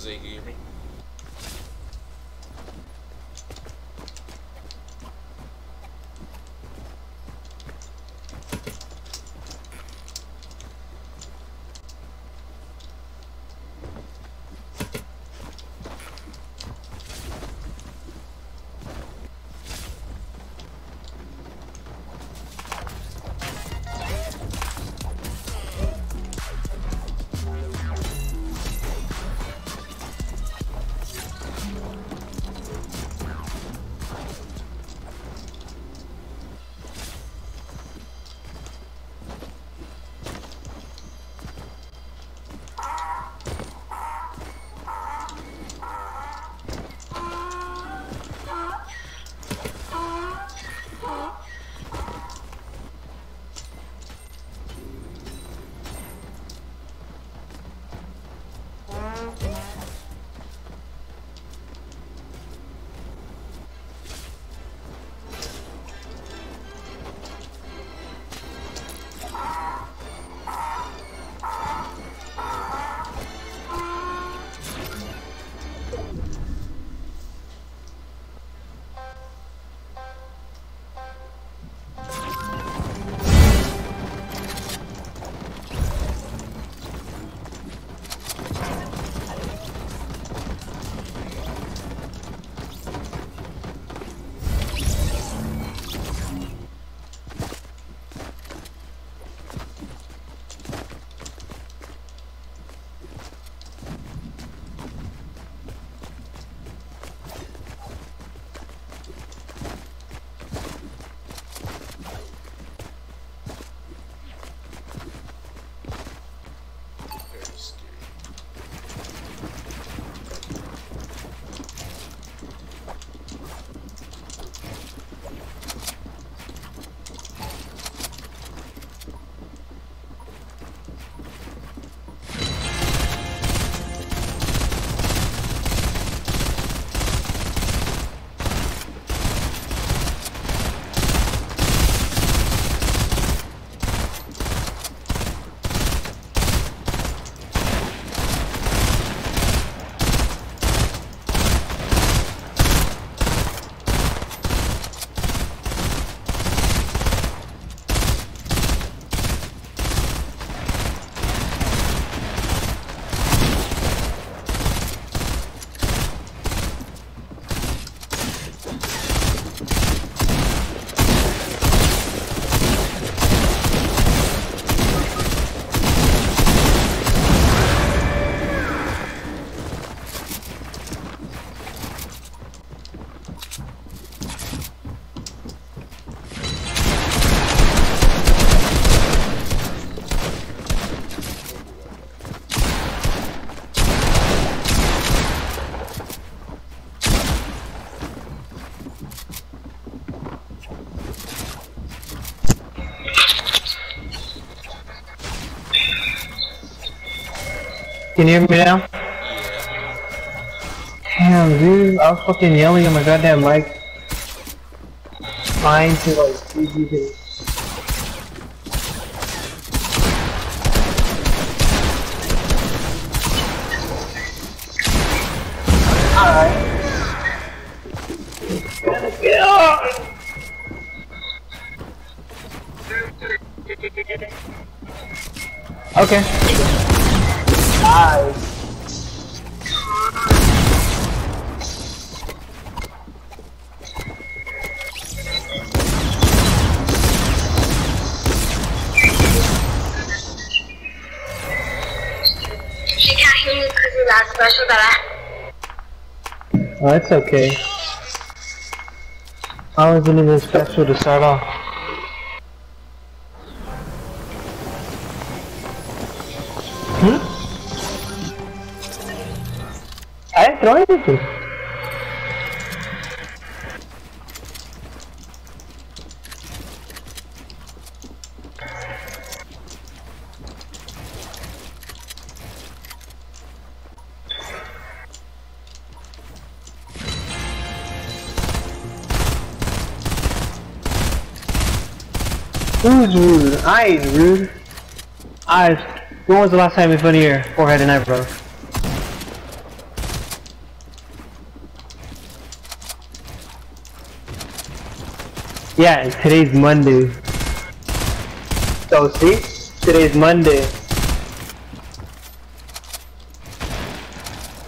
Jose, can Can you hear me now? Damn, dude, I was fucking yelling on my goddamn mic. Trying to like. Get out! Okay. Oh, that's okay. I wasn't even special to start off. Hmm? I didn't throw anything. eyes, dude. Eyes. When was the last time you've been here? Forehead and eyebrows. Yeah, today's Monday. So see? Today's Monday.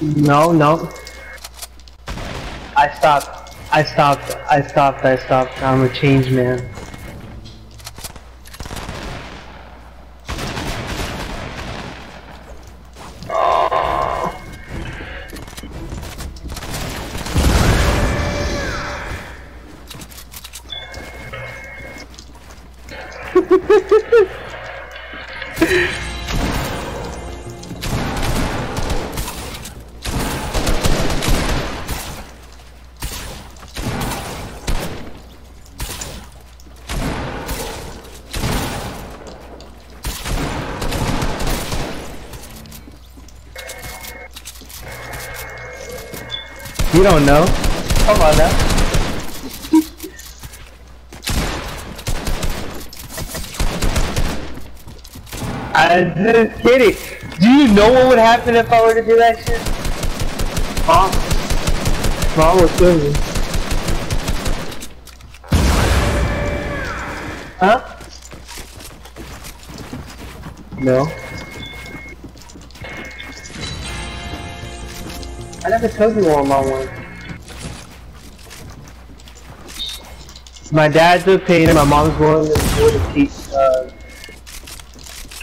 No, no. I stopped. I stopped. I stopped. I stopped. I'm a change man. You don't know. Come on now. I'm just kidding. Do you know what would happen if I were to do that shit? Mom. Mom would kill me. Huh? No. I never told you what mom was. My dad's a painter, my mom's going to school to teach,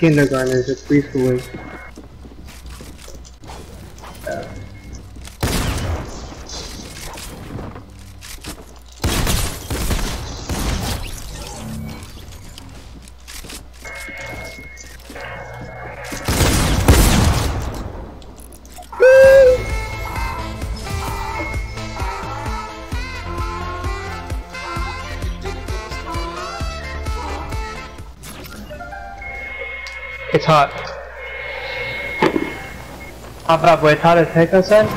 uh, kindergarten, it's Ապրավ ու այդ հարես հետս են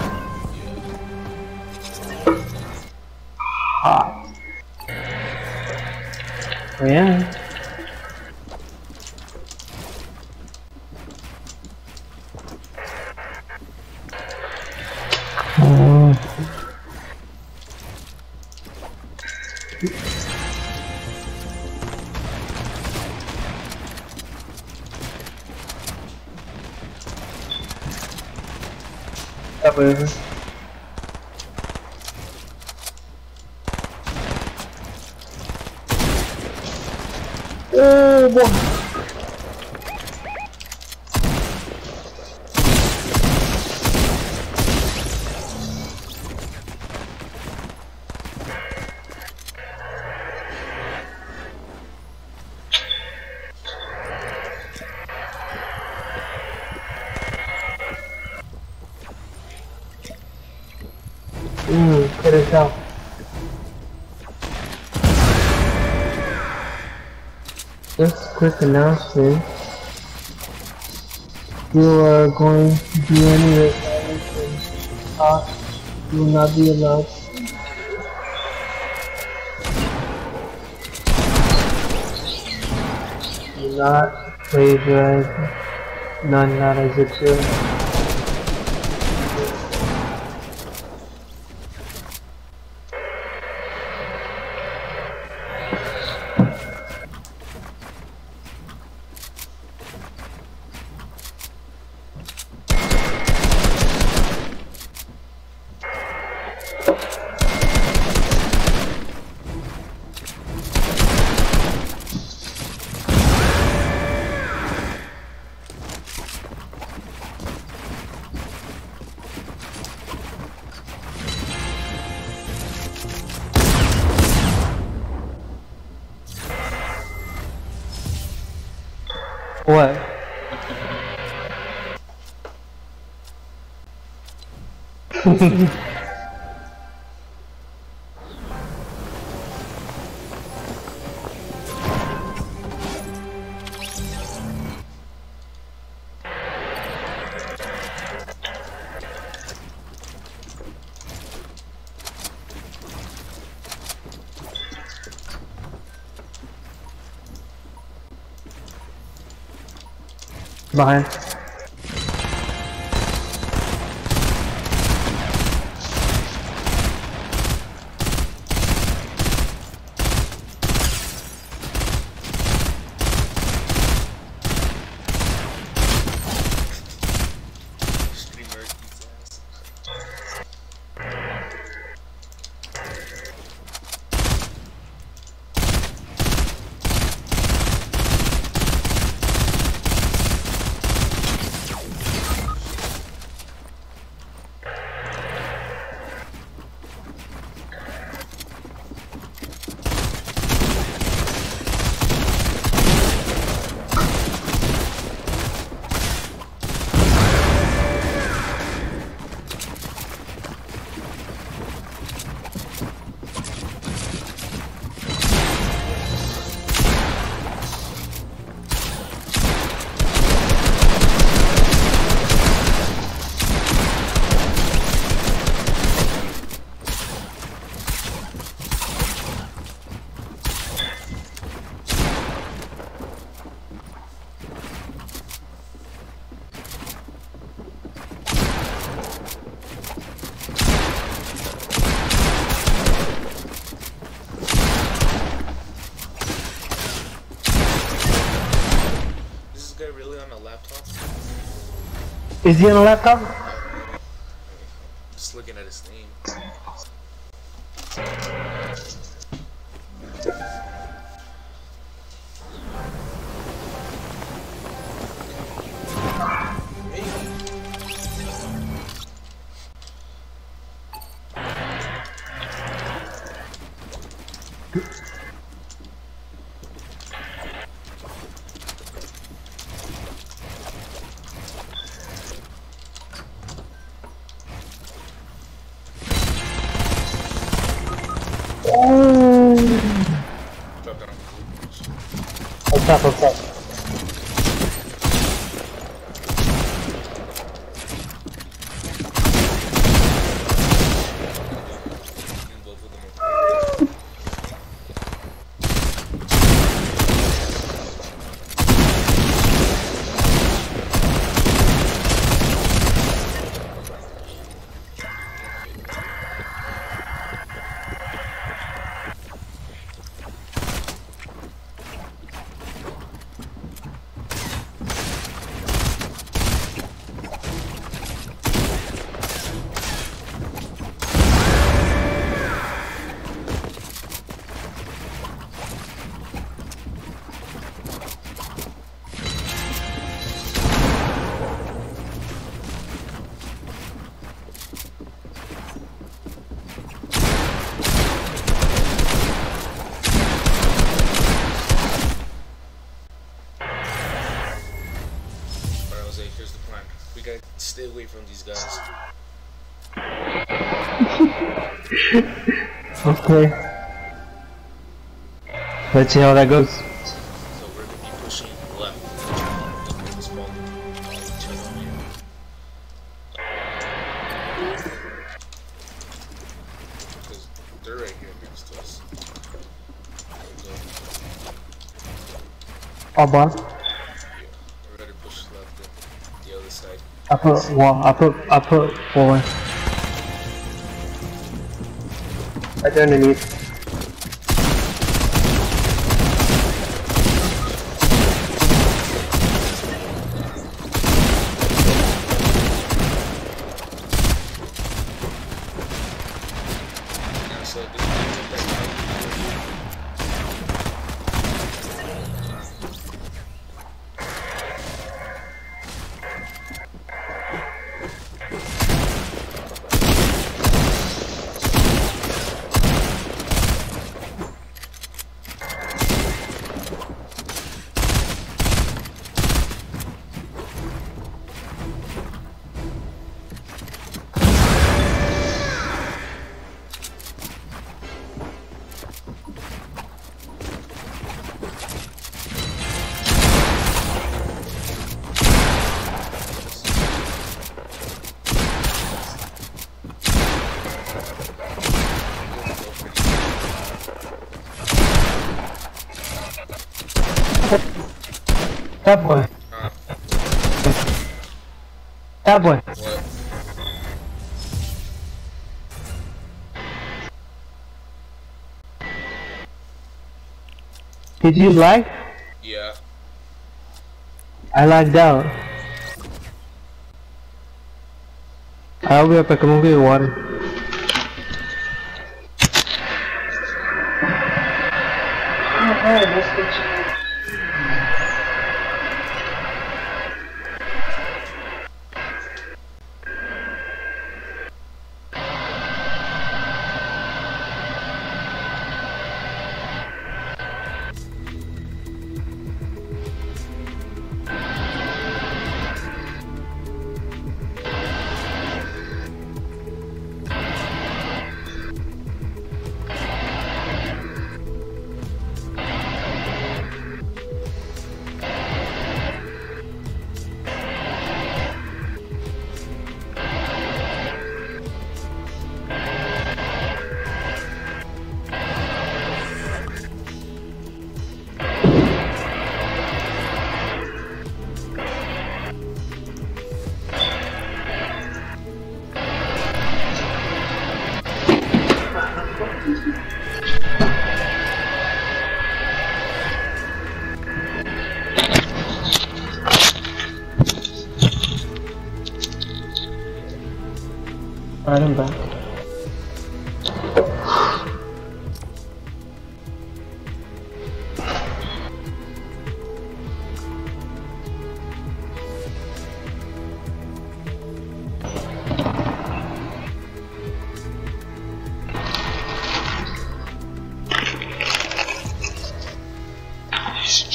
announcement. You are going to do any recordings and ah, talk. You will not be allowed. Do not plagiarize. None not as a drill. Behind. Is he on What's up? Up? See how that goes. So we're gonna be pushing left. This ball. Chill on here. Because they're right here next to us. All bomb. Yeah, we're gonna push left and the other side. I put wall. I put. I put forward. Right there underneath. Did you like? Yeah. I lagged out. I'll be up, I come water. Oh. oh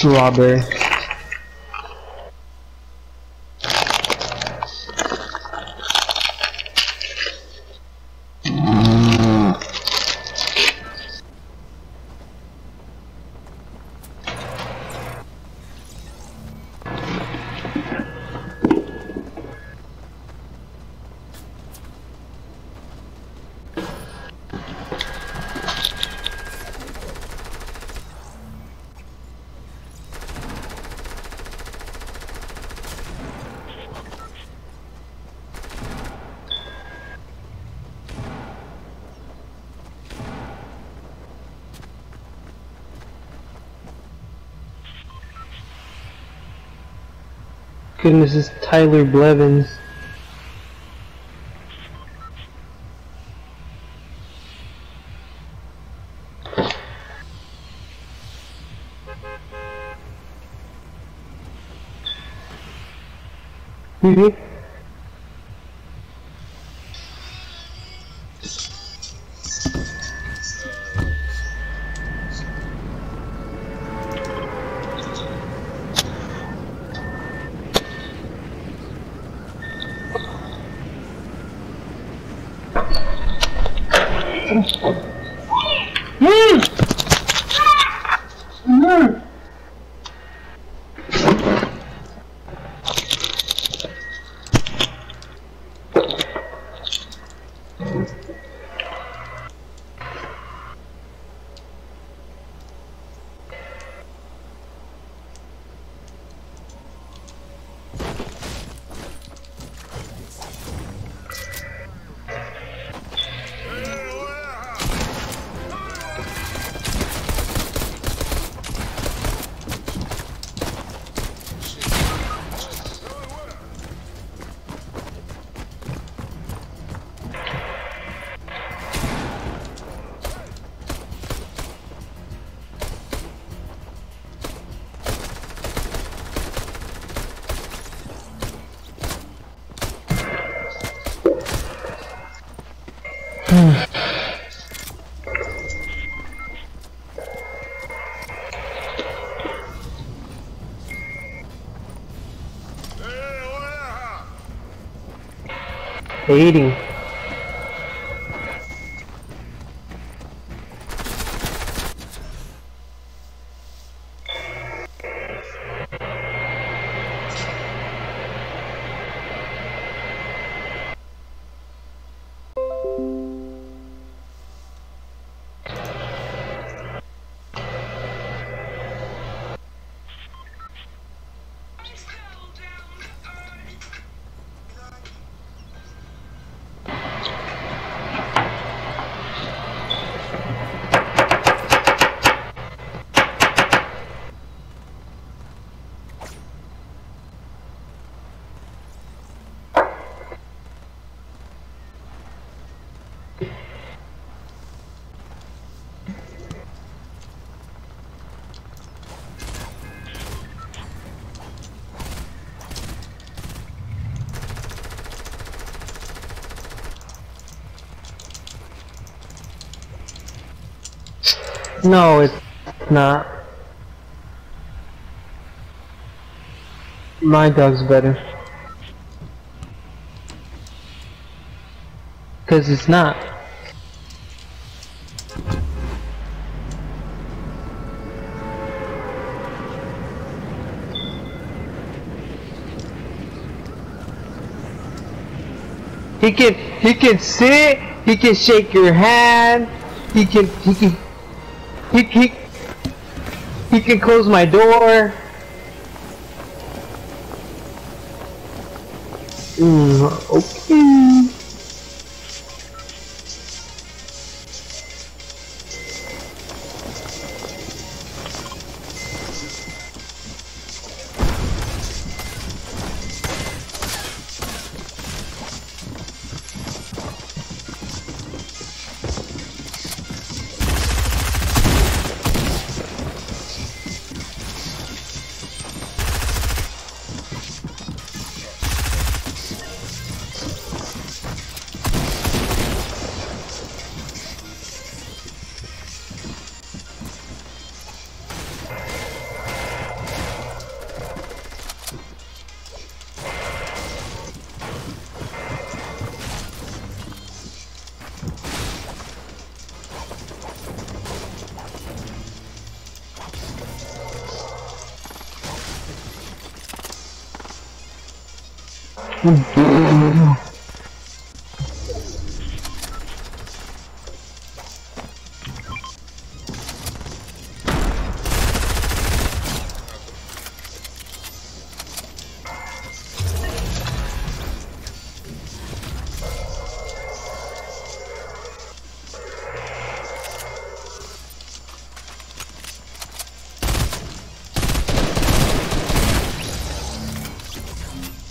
Strawberry. Goodness, it's Tyler Blevins. Mhm. Hating. No, it's not. My dog's better. Cause it's not. He can he can sit, he can shake your hand, he can he can he he he can close my door. Mm, okay.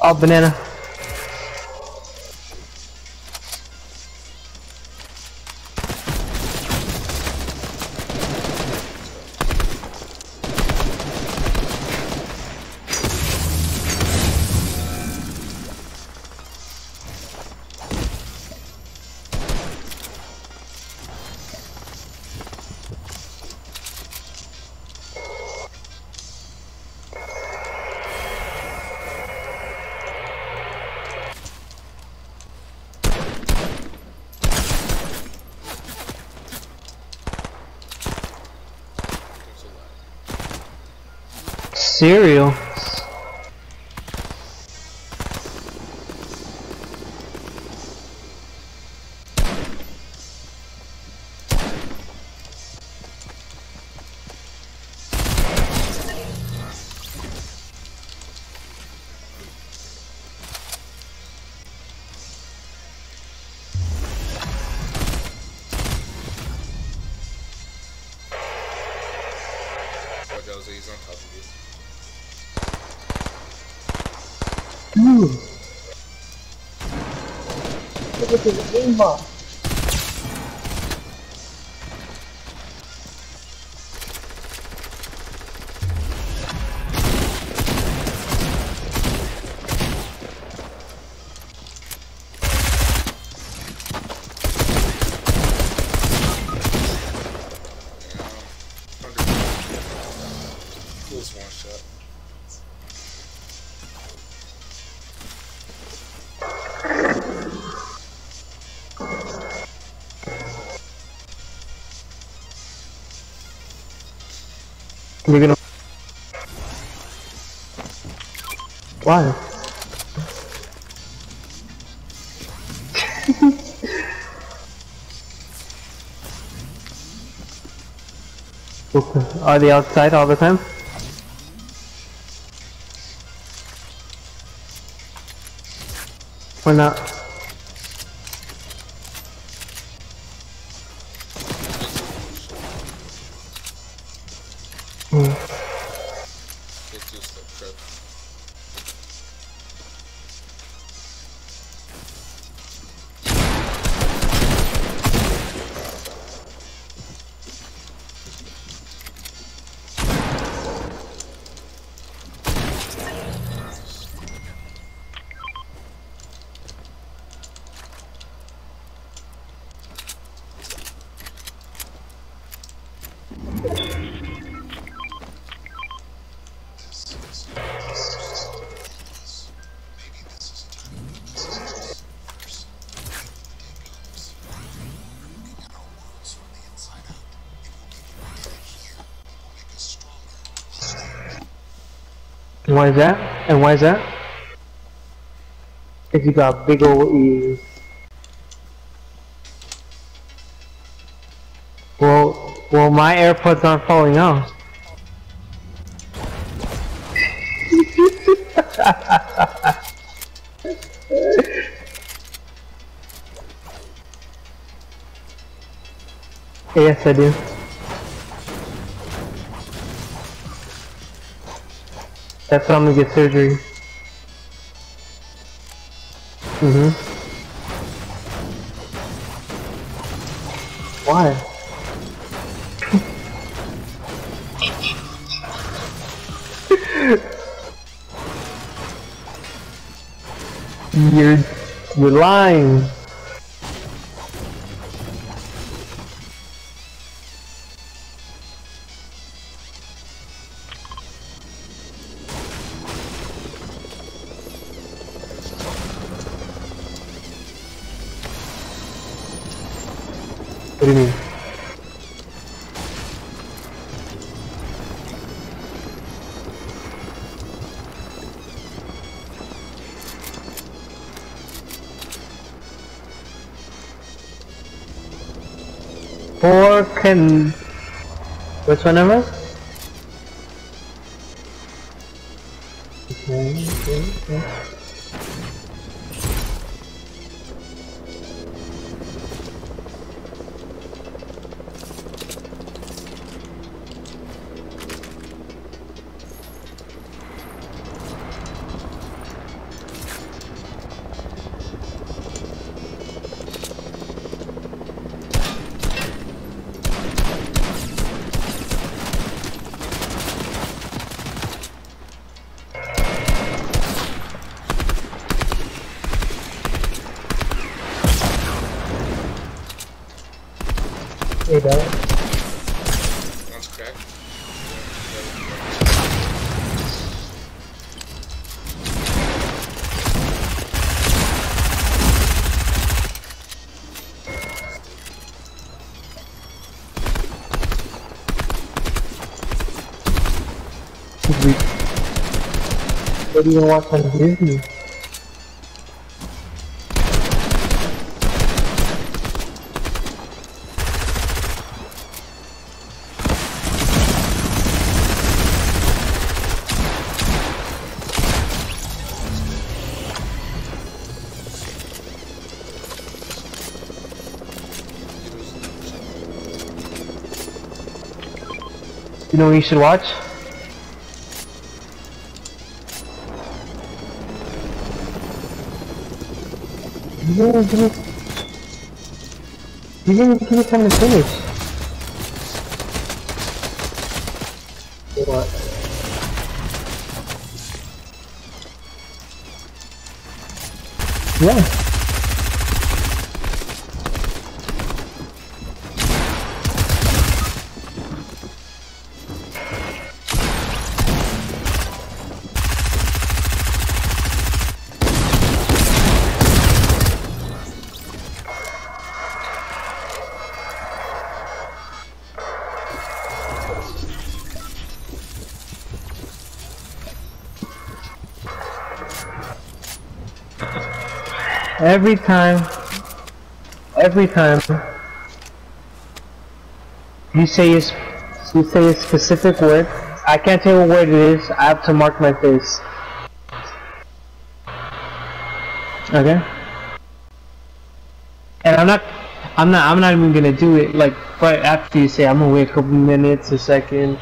Oh, banana. Lot. Why? Are they outside all the time? Or not? Hmm. Why is that? And why is that? Because you got big ol' ears. Well, well, my AirPods aren't falling off. yes, I do. That's why I'm gonna get surgery. Mm-hmm. Why? you're you're lying. Can... Which one am I? What do you want watch on Disney? You know what you should watch? Didn't give me... You didn't give me time to finish. What? Yeah. Every time, every time you say a, you say a specific word, I can't tell you what word it is. I have to mark my face. Okay. And I'm not, I'm not, I'm not even gonna do it like right after you say. I'm gonna wait a couple minutes, a second.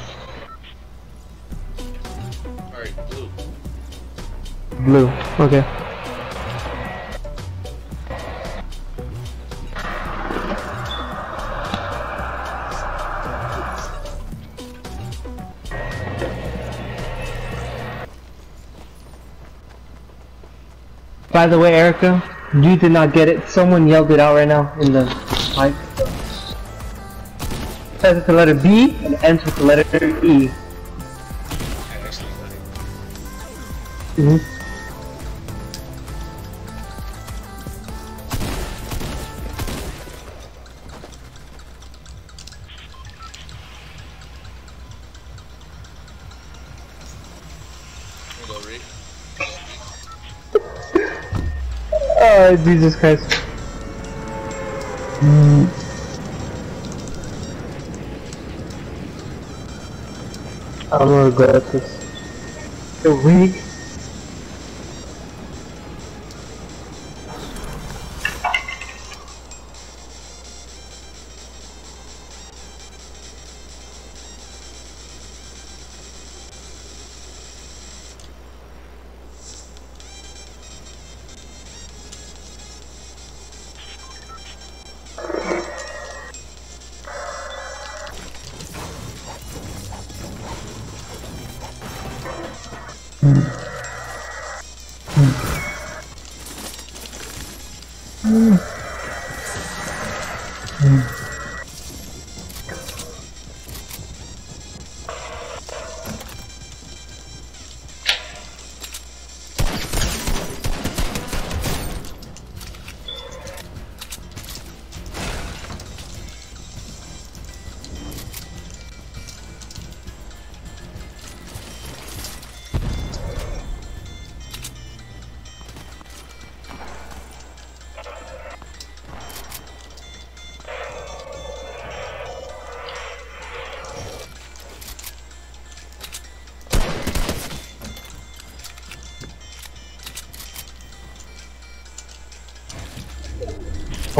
Alright, blue. Blue. Okay. By the way, Erica, you did not get it. Someone yelled it out right now in the mic. Starts with the letter B and ends with the letter E. Jesus Christ. Mm. I'm gonna regret this. The week. Mm.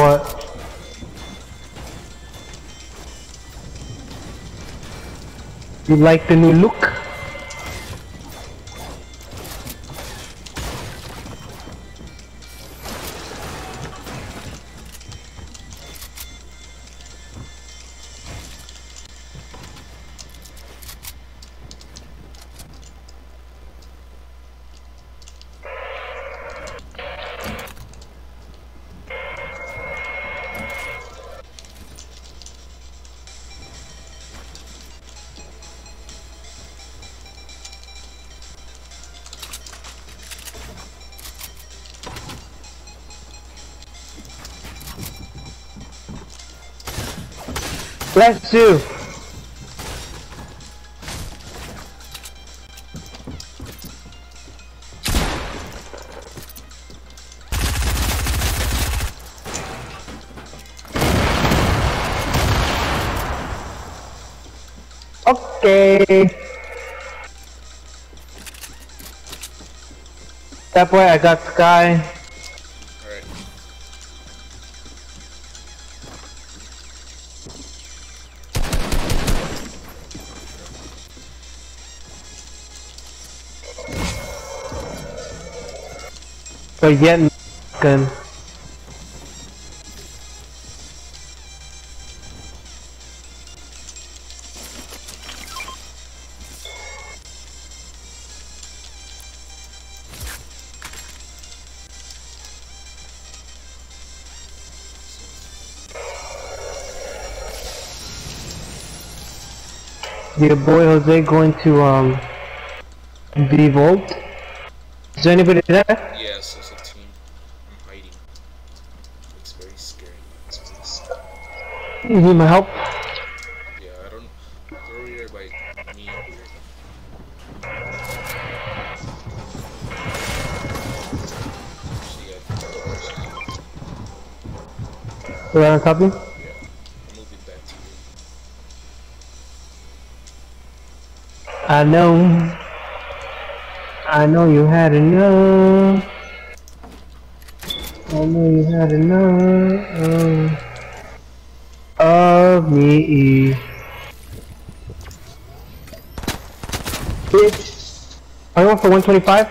What? You like the new look? Bless do. Okay. That boy, I got Sky. But yet, gun. Your boy Jose going to um be vault. Is anybody there? Yes, there's a team. I'm hiding. It's very scary. You need my help? Yeah, I don't. They're over here by me. See, I We're on copy. I'm moving back to you. I know. I know you had enough. I know you had enough of me. Bitch. Are you going for 125?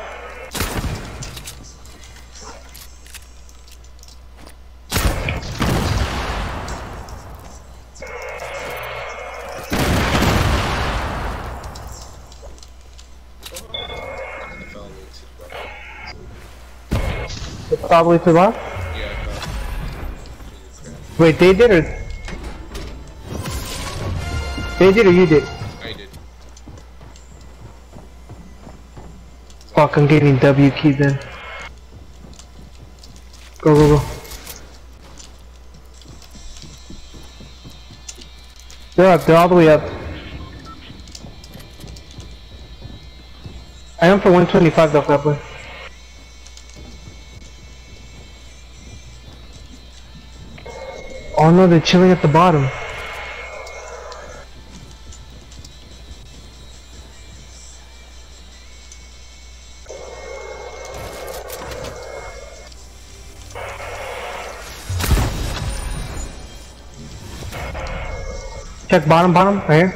And the fellow will to the right. Probably to the left. Yeah, I found. Jesus Christ. Wait, they did or they did or you did? I did. Fuck, I'm getting W key then. Go, go, go. They're up, they're all the way up. I am for 125 though, that boy. Oh no, they're chilling at the bottom. Check bottom, bottom, right here.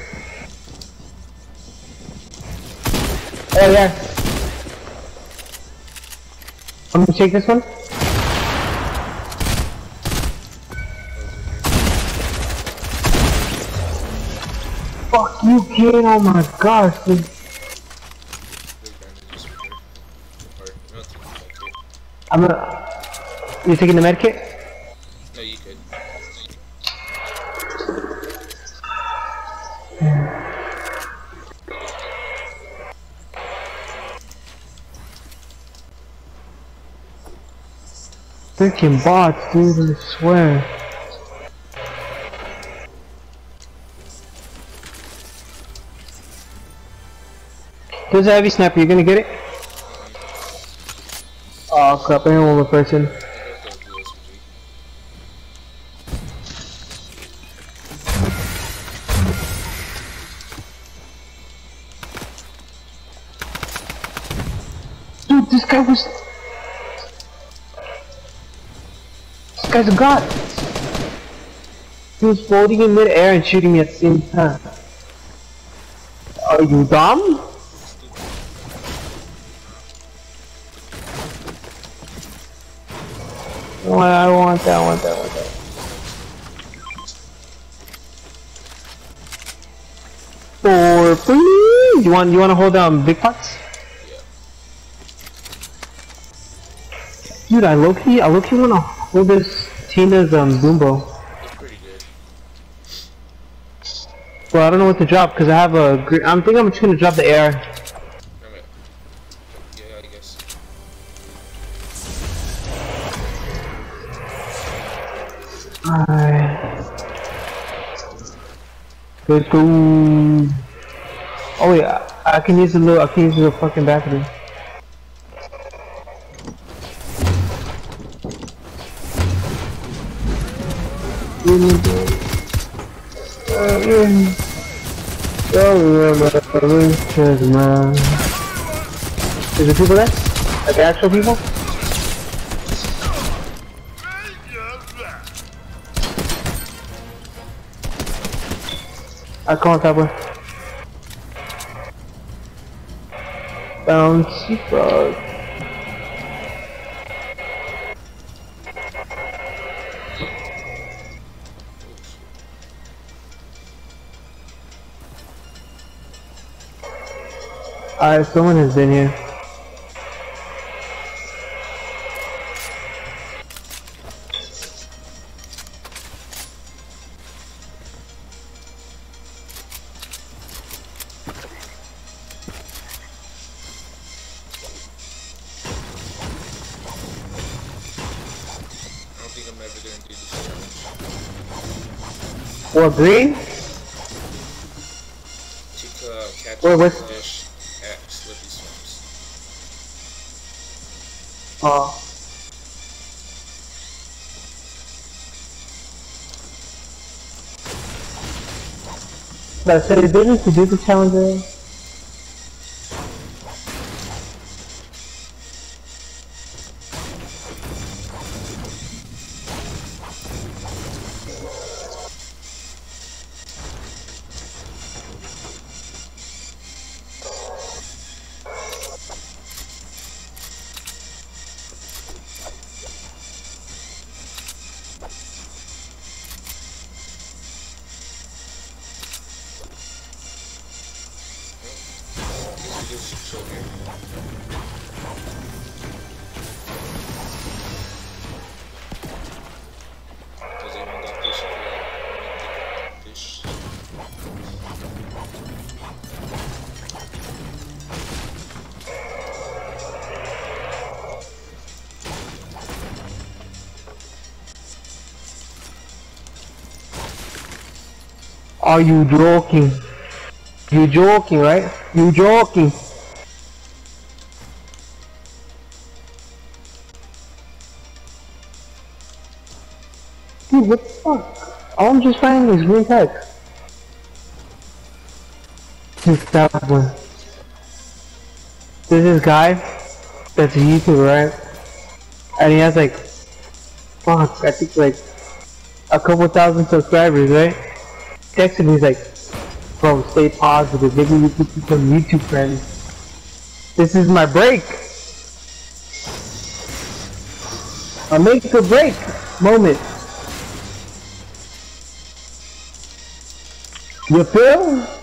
Oh yeah. I'm gonna take this one. Fuck you, kid! Oh my gosh, dude. I'm gonna. You taking the med Freaking bots, dude! I swear. There's a heavy sniper. You gonna get it? Oh crap! I only one person. Dude, this guy was. This guy's a god. He was floating in mid-air and shooting me at the same time. Are you dumb? Oh, I want that, I want that, I want that. For please, you want you want to hold down big pots? Dude, I low key, I low key wanna hold this Tina's um Boombo. Well, I don't know what to drop because I have a. I'm thinking I'm just gonna drop the air. Alright. Let's go. Oh yeah, I can use a little. I can use a little fucking battery. Is there people there? Like actual people? I can't cover. Bouncy frog. Alright, someone has been here. I don't think I'm But so you didn't to do the challenge Are you joking? You joking, right? You joking? Dude, what the fuck? All I'm just finding is green text. This that one. There's this guy that's a YouTuber, right? And he has like, fuck, I think like a couple thousand subscribers, right? Texted me, he's like, bro, stay positive. Maybe we can become YouTube friends. This is my break. A make or break moment. You feel?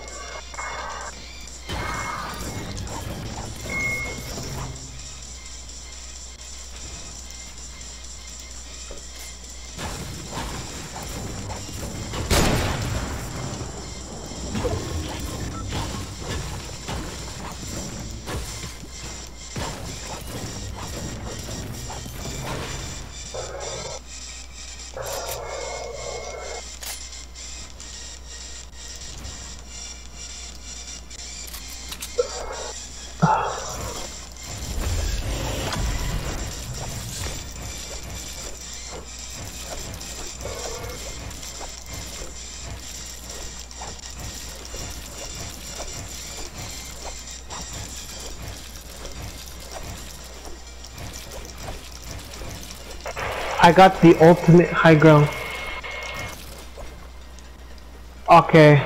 I got the ultimate high ground. Okay.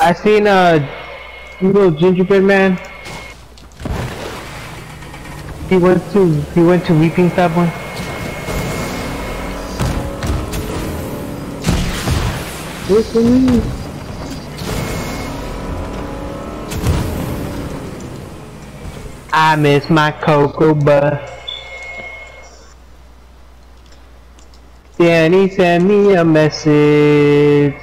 I seen a little gingerbread man. He went to he went to Weeping Fab one. Listen. I miss my cocoa butter. Danny sent me a message.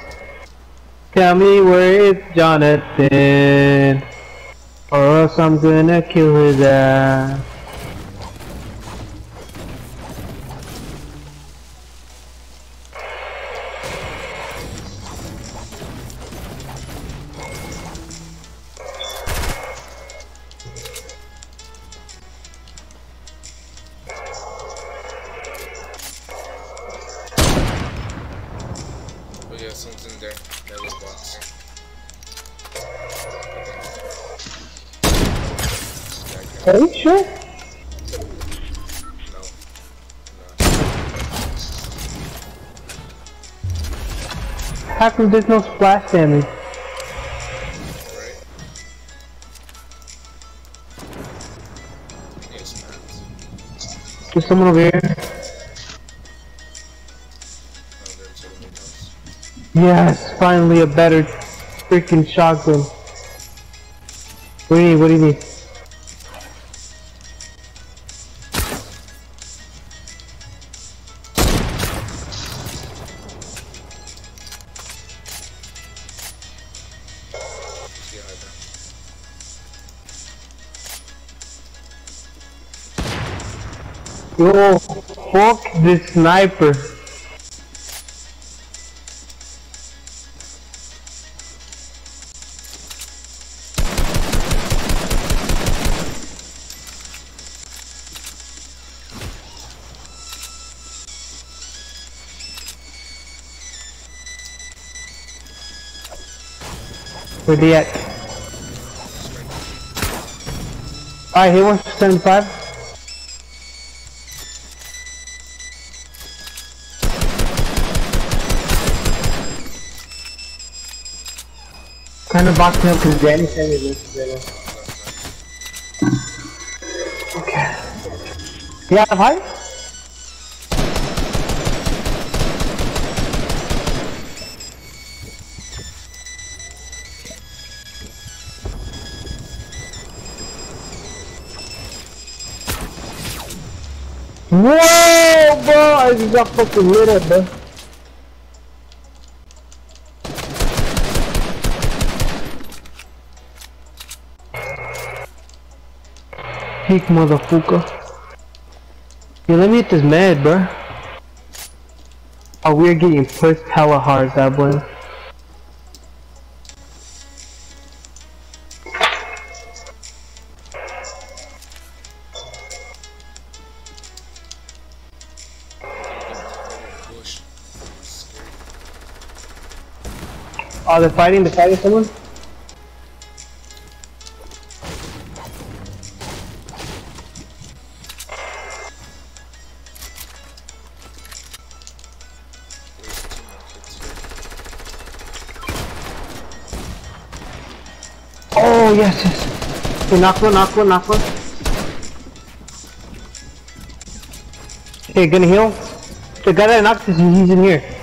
Tell me where is Jonathan. Or else I'm gonna kill his ass. There's no splash damage? There's someone over here. Yes, finally a better freaking shotgun. What do you need? What do you need? Yo, fuck this sniper. Where they at? Alright, he wants to 75. Kind of boxing up because Danny sent me this. Okay. You have height? Whoa, bro! I just got fucking lit up, bro. Peak motherfucker. Yo, let me hit this med, bro. Oh, we're getting pushed hella hard, that boy. Oh, they're fighting? They're fighting someone? Oh, yes, yes. Okay, knock one, knock one, knock one. Okay, gonna heal. The guy that knocked us, he's in here.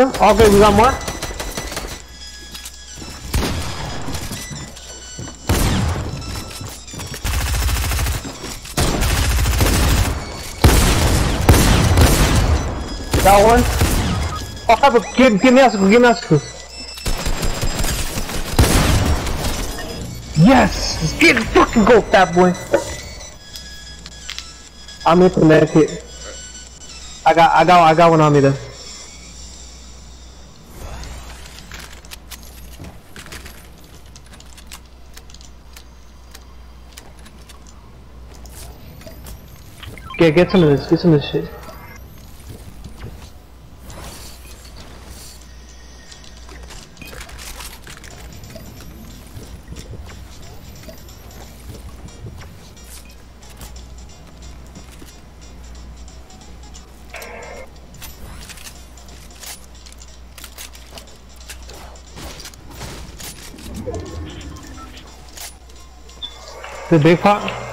Okay, we got more. Got one. Oh, have a, give, give me a give me a Yes! Get a fucking go, fat boy! I'm with the med kit. I got, I got, I got one on me though. Get, get some of this, get some of this shit. The big pot?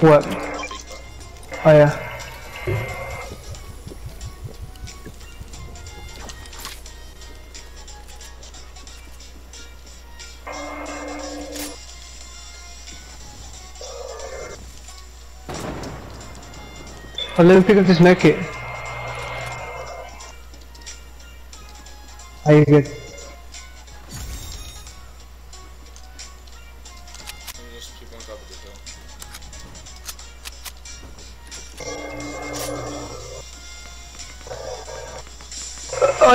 What? Oh yeah. Oh, let me pick up this med kit. Are you good?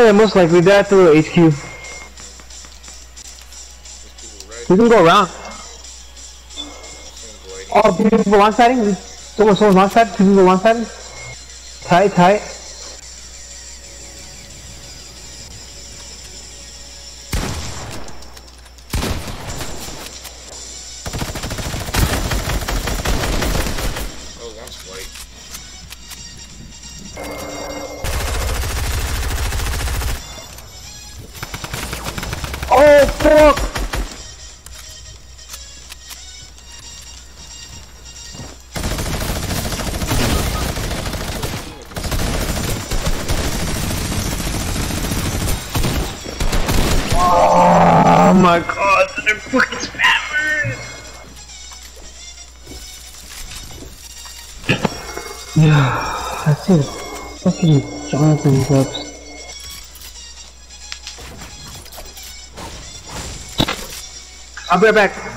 Oh most likely that through HQ. We can go around. Oh, people one siding? Someone, someone's one side? People one siding? Tight, tight. I'll be right back.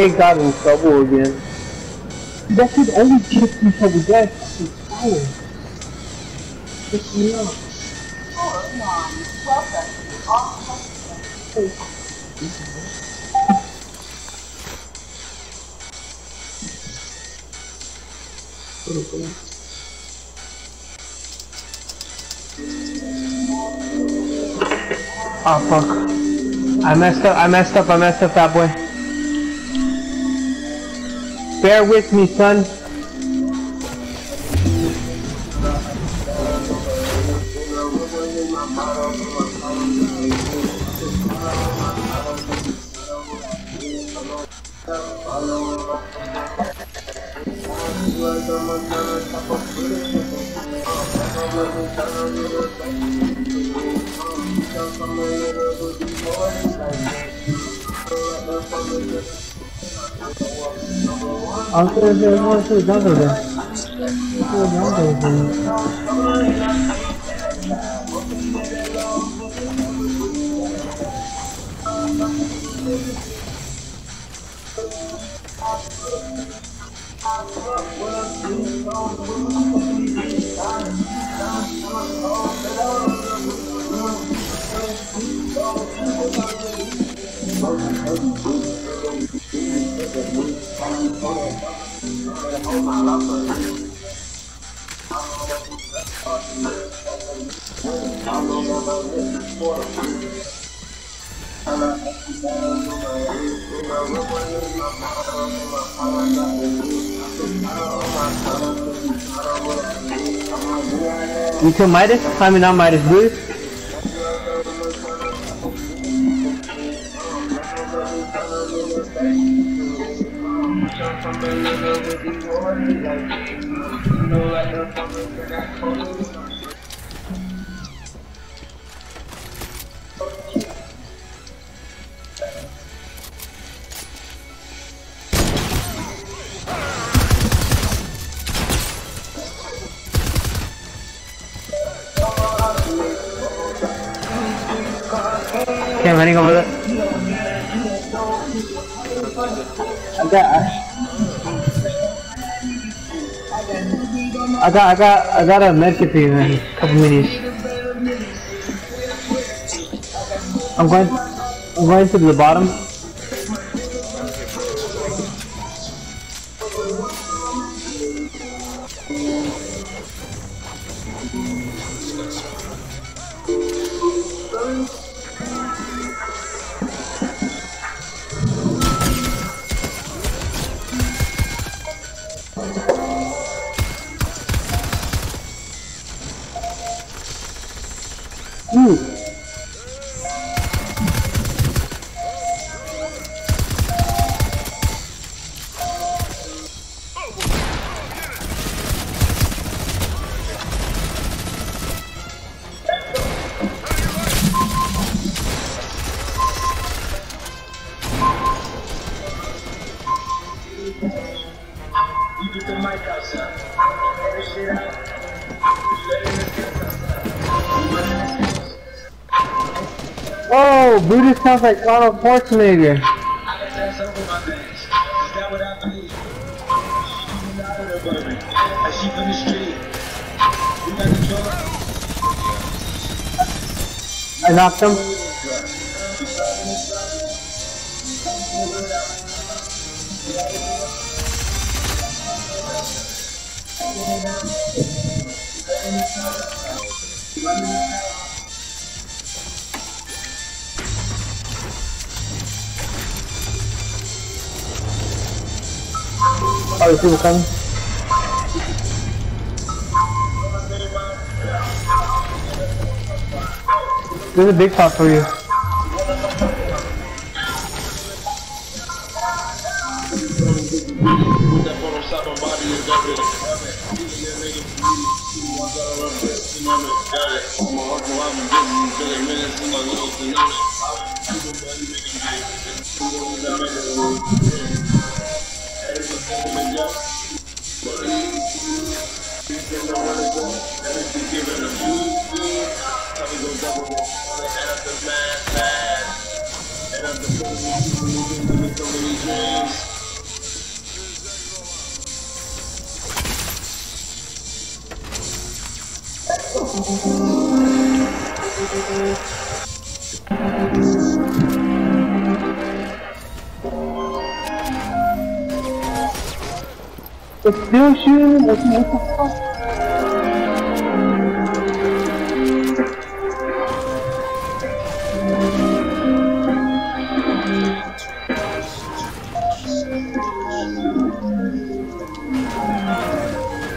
JJ got in trouble again. That kid only gets in trouble. That's fucking fire. Just you know. Oh fuck. I messed up, I messed up, I messed up that boy. Bear with me, son. 啊，这个是，我是两苏的，是两州的。You kill Midas? I mean not I got, I got, I got a medkit for you, man. A couple minutes. I'm going, I'm going to the bottom. Ooh. Sounds like Arnold Schwarzenegger. I knocked him. Oh, you see what's coming? There's a big pot for you.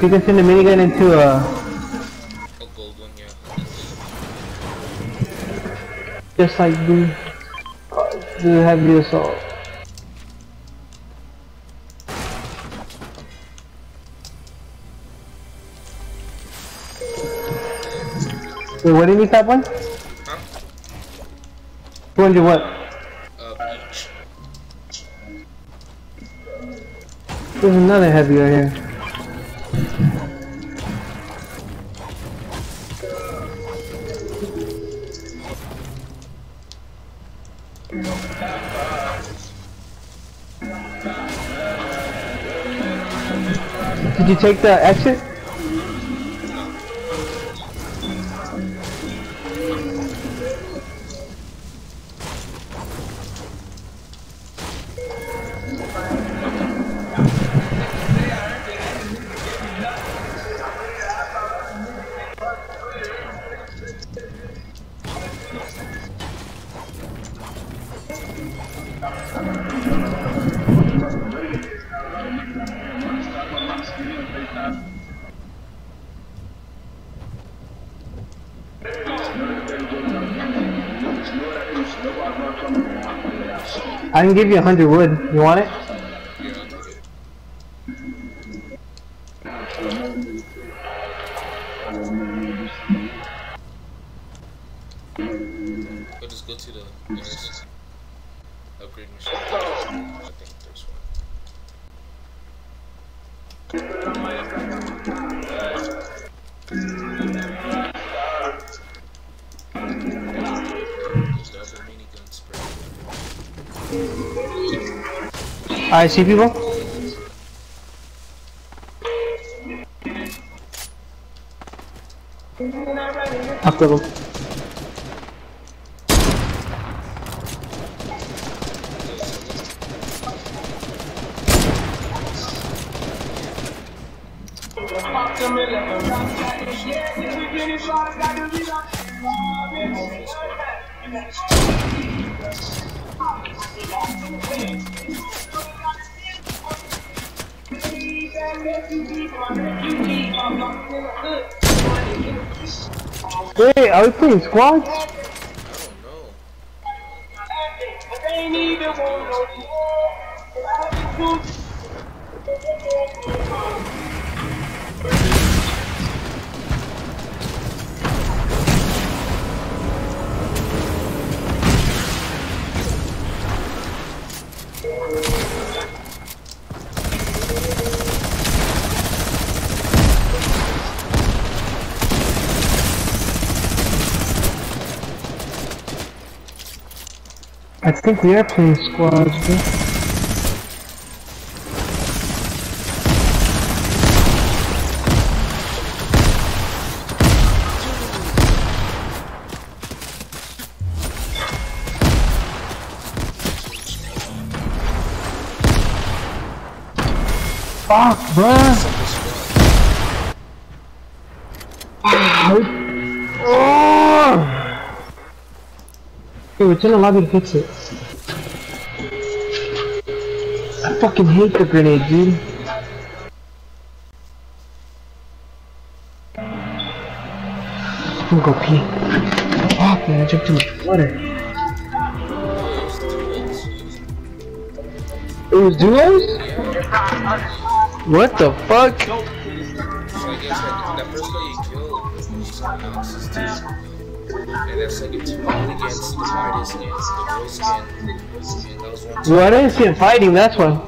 You can send the minigun into a A gold one, yeah. just like the the heavy assault. Wait, what did you stop one? Huh? 200 what? Uh, each. There's another heavy right here. Did you take the exit? Can give you a hundred wood. You want it? I see people. Up to them. Think we are playing squads. Bro. Fuck, bruh. Oh! Hey, we're trying lobby to fix it. Fucking hate the grenade, dude. I'm gonna go pee. Fuck, man, I jumped too much water. It was duos? What the fuck? And that second two went against the Midas skin, the girl skin. And that was one Well, I didn't see him fighting, that's why.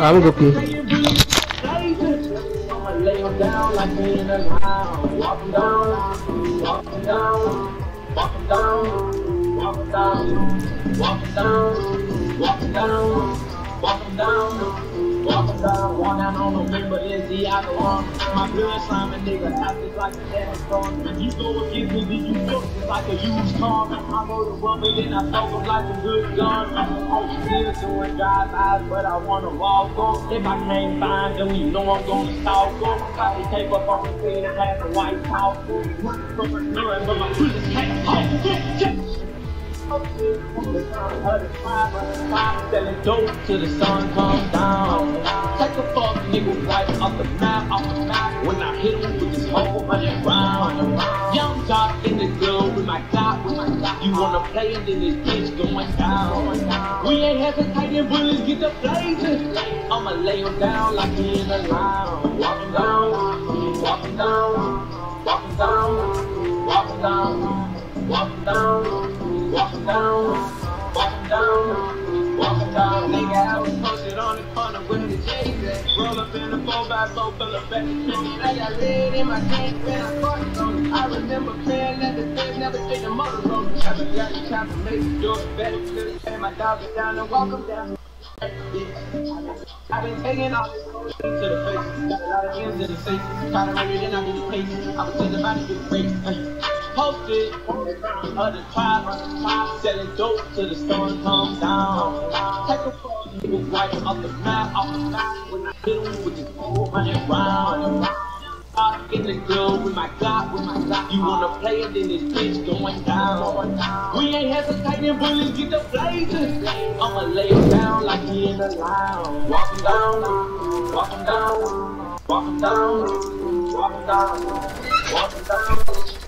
I'm gonna go pee. lay 'em down like me in a line. Walk 'em down, walk 'em down, walk 'em down, walk 'em down, walk 'em down, walk 'em down, walk 'em down, 'em down. One down on the it's the other one. My blood slime a nigga, is like a damn storm. If you go against me, then you look just like a used car. I to run, but then I soak 'em like a good gun. I'm still doing drive eyes, but I wanna walk on. If I can't find them, you know I'm gonna stalk them. Copy tape up on the screen and have the white house. From a mirror, but my bullets can't hold. Selling dope till the sun comes down. Take a fuck nigga life off the map, off the map. When I hit him with this whole money round. Young dog in the girl with my clock, with my clock. You wanna play and then this bitch going down. We ain't hesitating, bullets get the blazing. I'ma lay him down like he in a lounge. Walk down, walk down, walk down, walk down, walk down. Walk down. Walk down, walk down, walk down, nigga. I was posted on the corner with the J's. Roll up in a 4x4, fill up at the city. I got lead in my hands when I fucked on I remember playing at the bed, never think the mother roll. Chopper got the chopper, make the door better. Could've had my dogs down and walk him down. I've been taking off to the face, a lot of ends in the face, trying to run it in, I get the pace, I was thinking about to get the. Posted of the top, selling dope till the sun comes down. Take a photo, nigga, right off the map, off the map. When I hit him with this 400 round. In the club with my God, with my God. You wanna play it, then this bitch going down. We ain't hesitating, bullies get the blazing. I'ma lay it down like he in the lounge. Walking down, walking down, walking down, walking down, walking down. Walking down.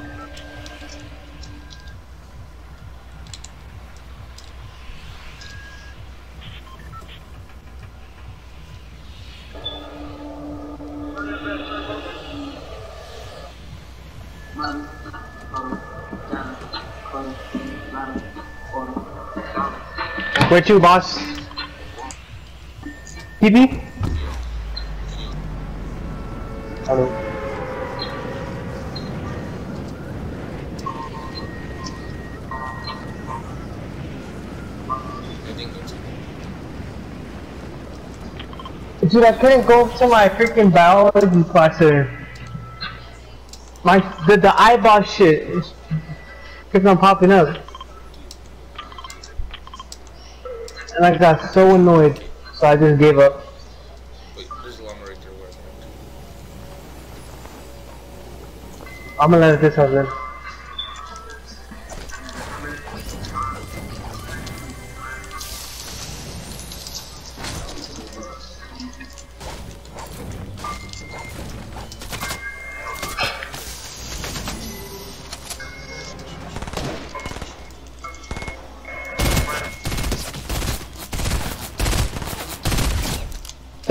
Where to, boss? TP? Hello. I think that's Dude, I couldn't go to my freaking biology class there. My the the eyeball shit is keeps on popping up, and I got so annoyed, so I just gave up. Wait, there's a llama right there. Where I'm gonna let this happen.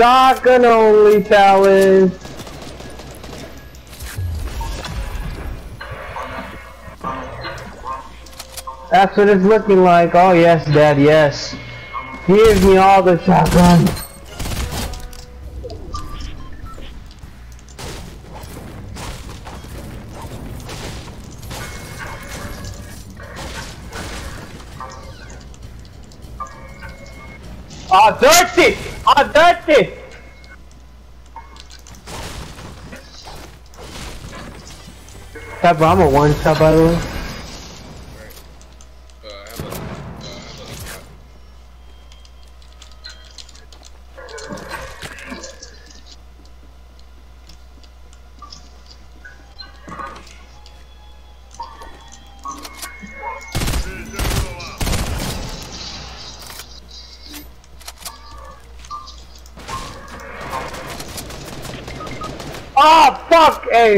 Shotgun only challenge. That's what it's looking like. Oh yes, Dad, yes. Give me all the shotgun. Oh, ah, dirty! That I'm a one shot by the way.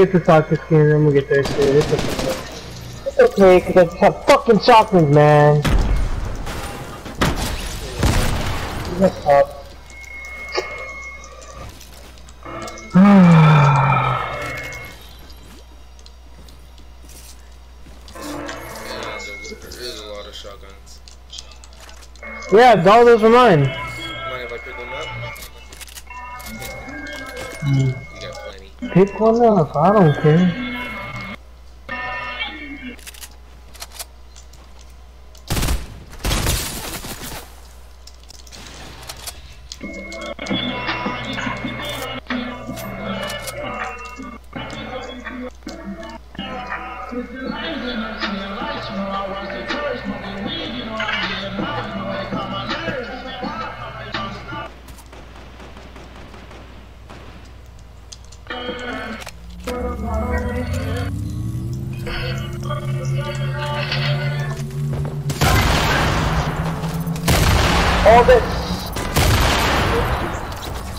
It's a toxic skin. I'm gonna get that shit. It's okay. It's okay, cause I have fucking shotguns, man. What's up? There is a lot of shotguns. yeah, all those are mine. Plenty. Pick one up. I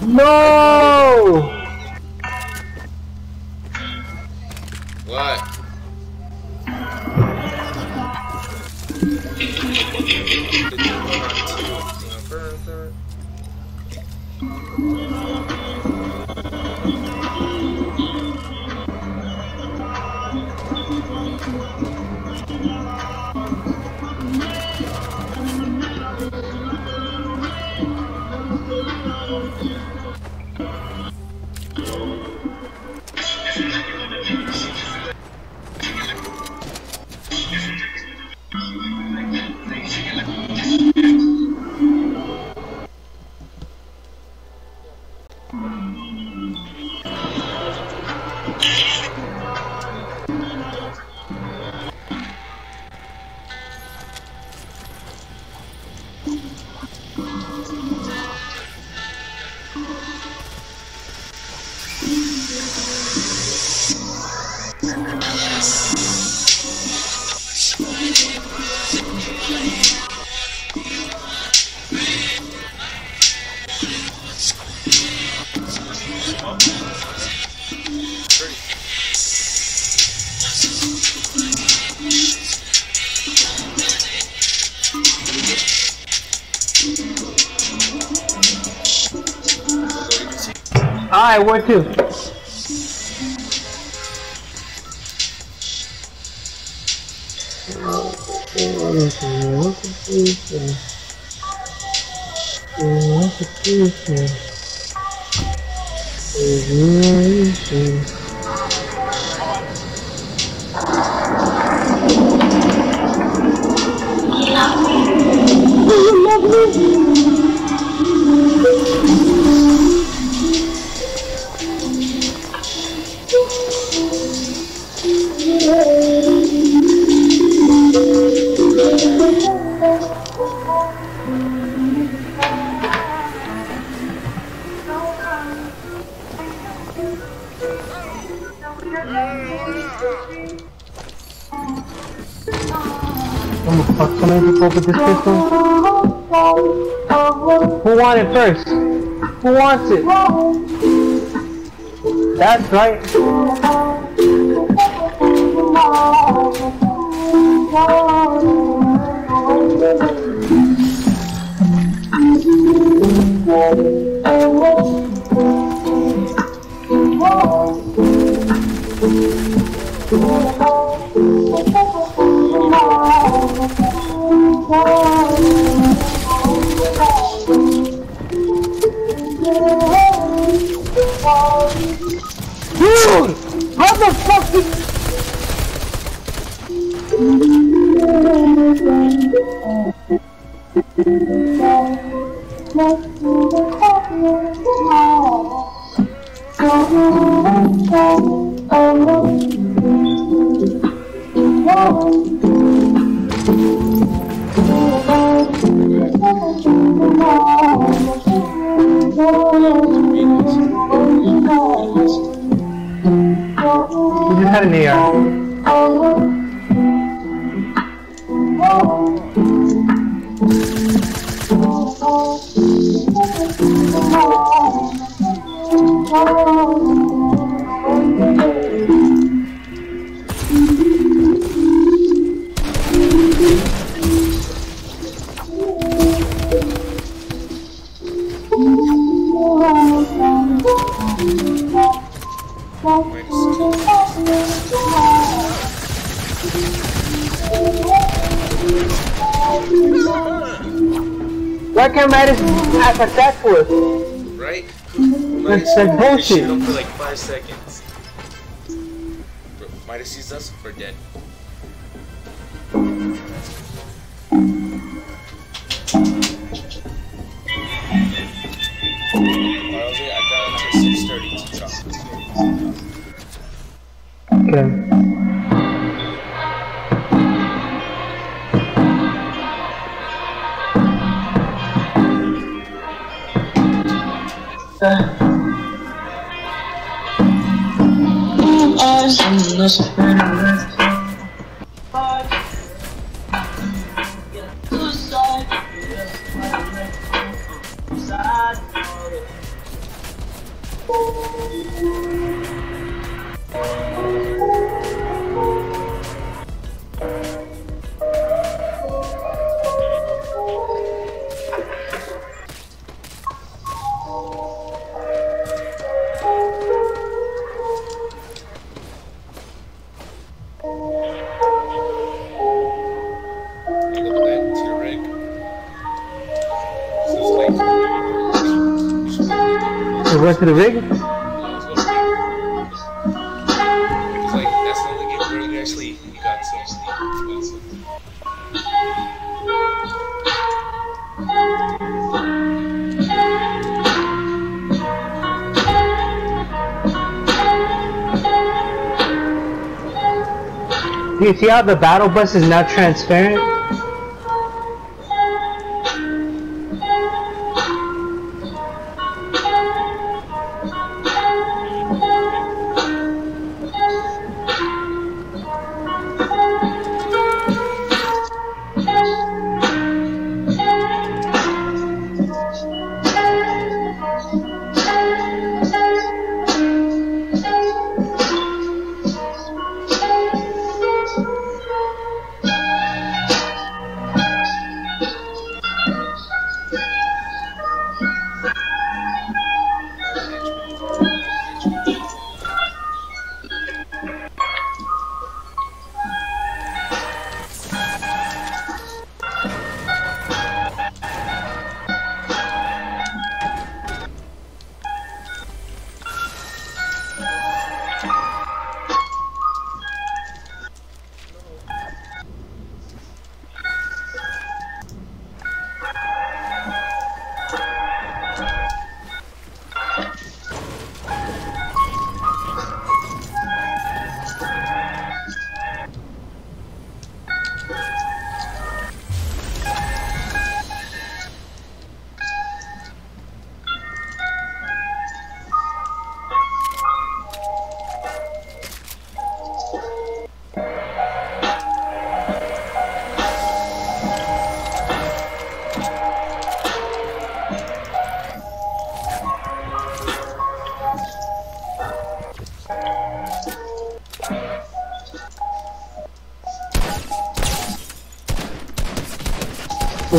No! What? Alright, where That's right. You just had an Why can't attack for us? Right? That's like Midas shit up for like five seconds. The battle bus is now transparent?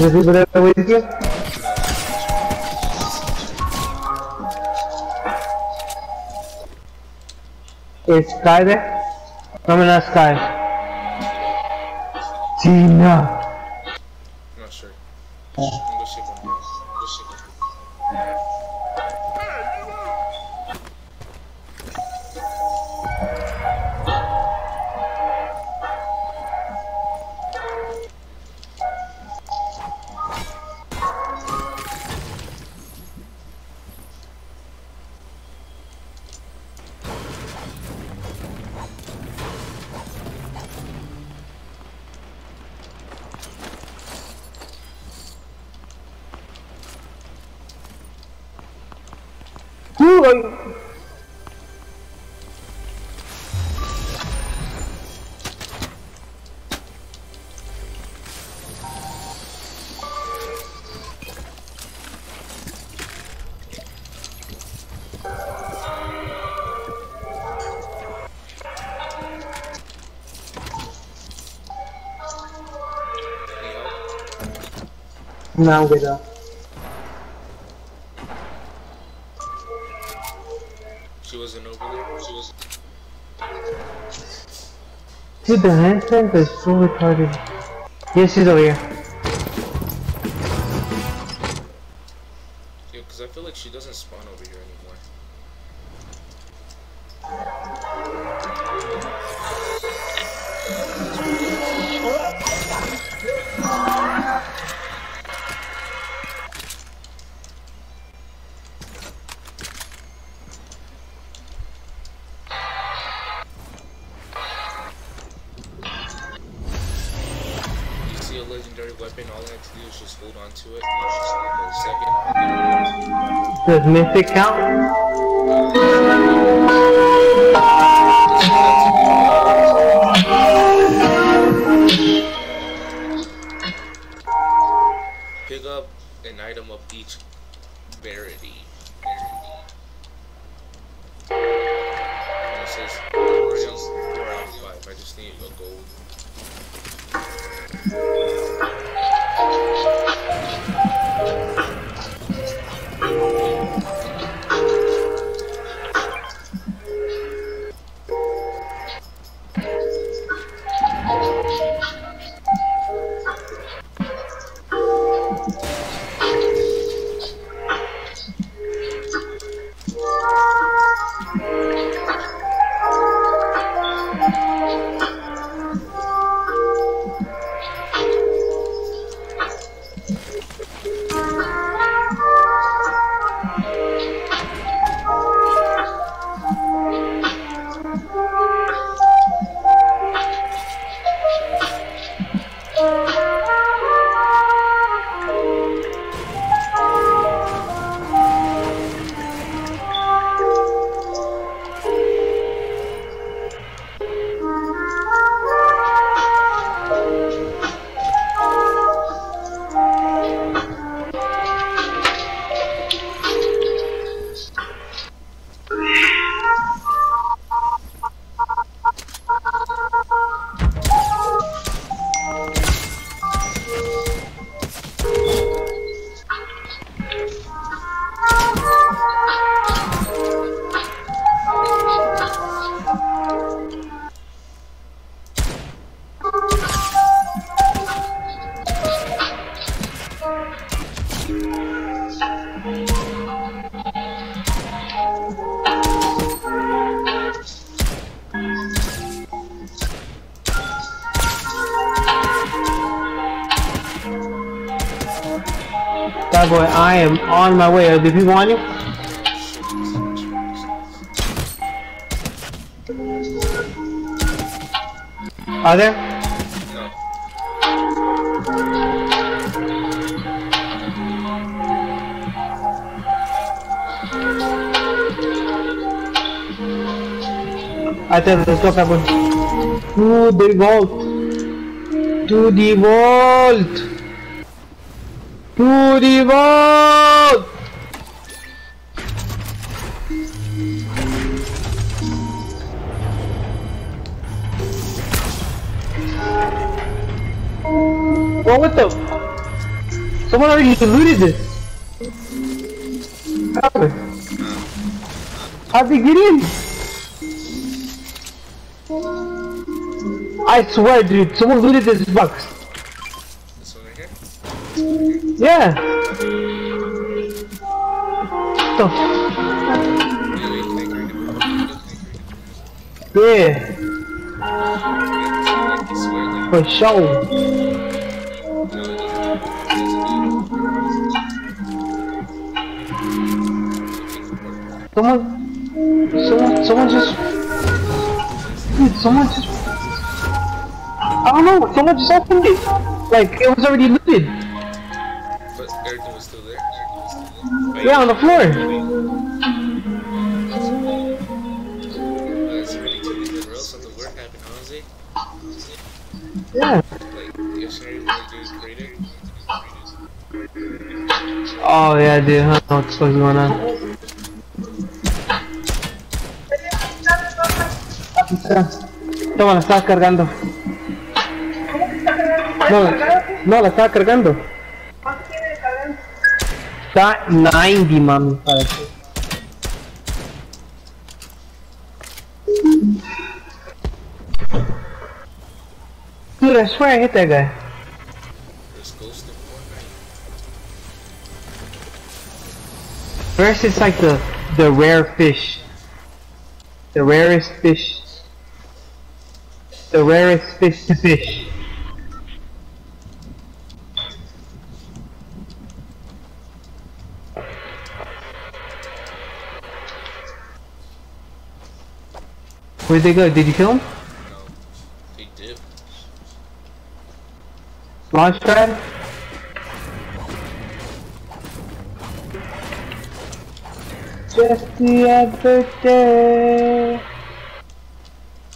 Was it people that were with you? Is Sky there? No, not Sky. Tina! No, I'm good though. She wasn't over there. She was. Dude, the handstand is so retarded. Yes, she's over here. Does Mythic count? Pick up an item of each it says Oreo, 4 out of 5. I just need a gold. On my way. Are. I tell let's go, boy. To the vault. To the vault. Someone already looted this. How- How'd they get in? I swear, dude, someone looted this box. This one right here? Yeah. The Yeah, wait, can Someone, someone, someone just, dude, someone just, I don't know, someone just opened it. Like, it was already looted. But everything was still there. Was still there. Yeah, on the floor. It's already two different rails, something weird happened, honestly. Yeah. Like, yesterday, we were doing creative. Oh, yeah, dude, I don't know what the fuck's going on. Toma, la estaba cargando. No, no, la estaba cargando. Está 90, mami, parece. Dude, I swear I hit that guy. First, it's like the the rare fish, the rarest fish, the rarest fish to fish. Where'd they go? Did you kill him? No. He did. Launch pad? Just the other day.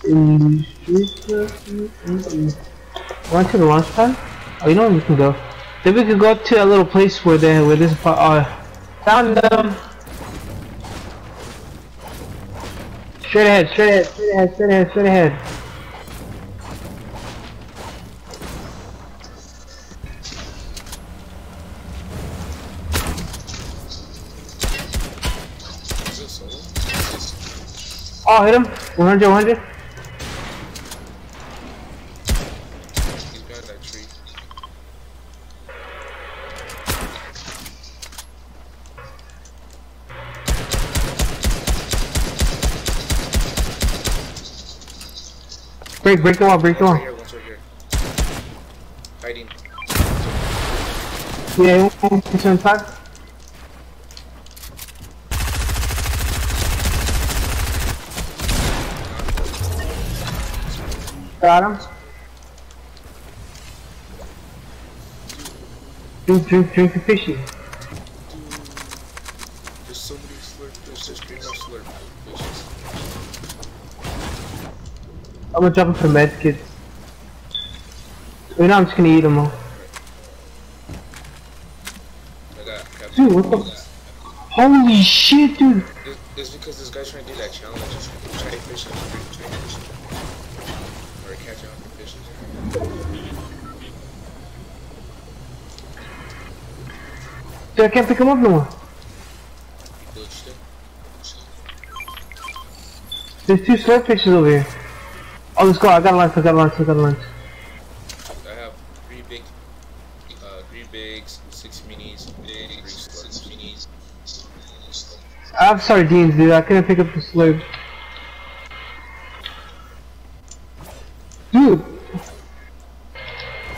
in the streets of- Want to the launch pad? Oh, you know where we can go. Then we could go up to a little place where they where this. Uh, found them. Straight ahead, straight ahead, straight ahead, straight ahead, straight ahead. Oh, hit him. 100, 100. Break, break the wall, break the wall. here, one's right here. Hiding. Yeah, percent five. Got him. Drink, drink, drink the fishy. I'm gonna jump for med kits. Wait, no, I'm just gonna eat them all. Dude, what the? Holy shit, dude! It's, because this guy's trying to do that challenge. Try fishing. Try fishing. Or catch on fishes. Dude, I can't pick him up no more. There's two slurp fishes over here. Oh, let's go. I got a lunch. I got a lunch. I got a lunch. I have three big, uh, three bigs, six minis, big, six minis. I have sardines, dude. I couldn't pick up the slurp. Dude!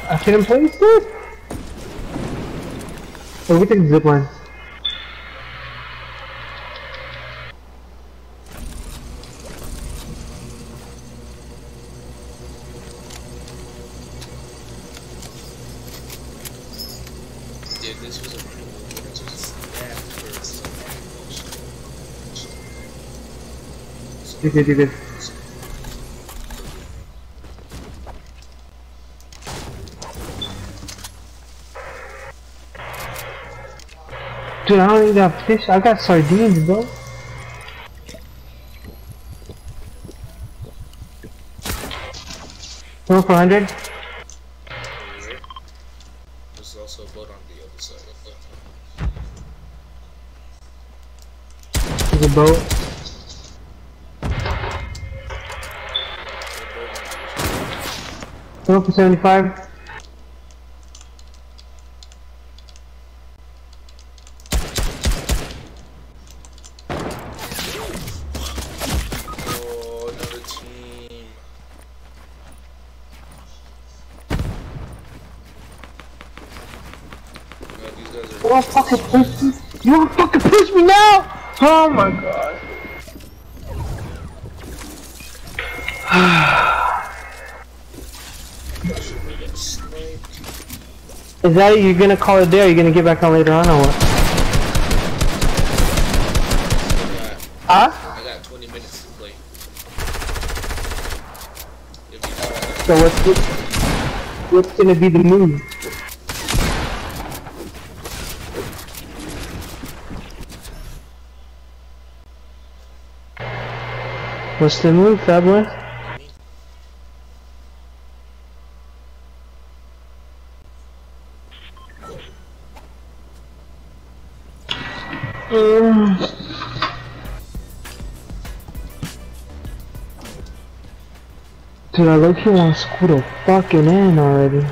I couldn't place it? Oh, we take the zip line. Yeah, this was a pretty good one. Just that first. You good, you good. Dude, I don't even got fish. I got sardines, bro. Four for hundred. There's also a boat on the other side. There's a boat. Four for seventy-five. Oh, another team. God, these guys are. don't fucking push Is that it? You're gonna call it there? You're gonna get back on later on or what? I got, Huh? I got 20 minutes to play. So what's the, what's gonna be the move? What's the move, fat Dude, I look you want to scoot a fucking in already.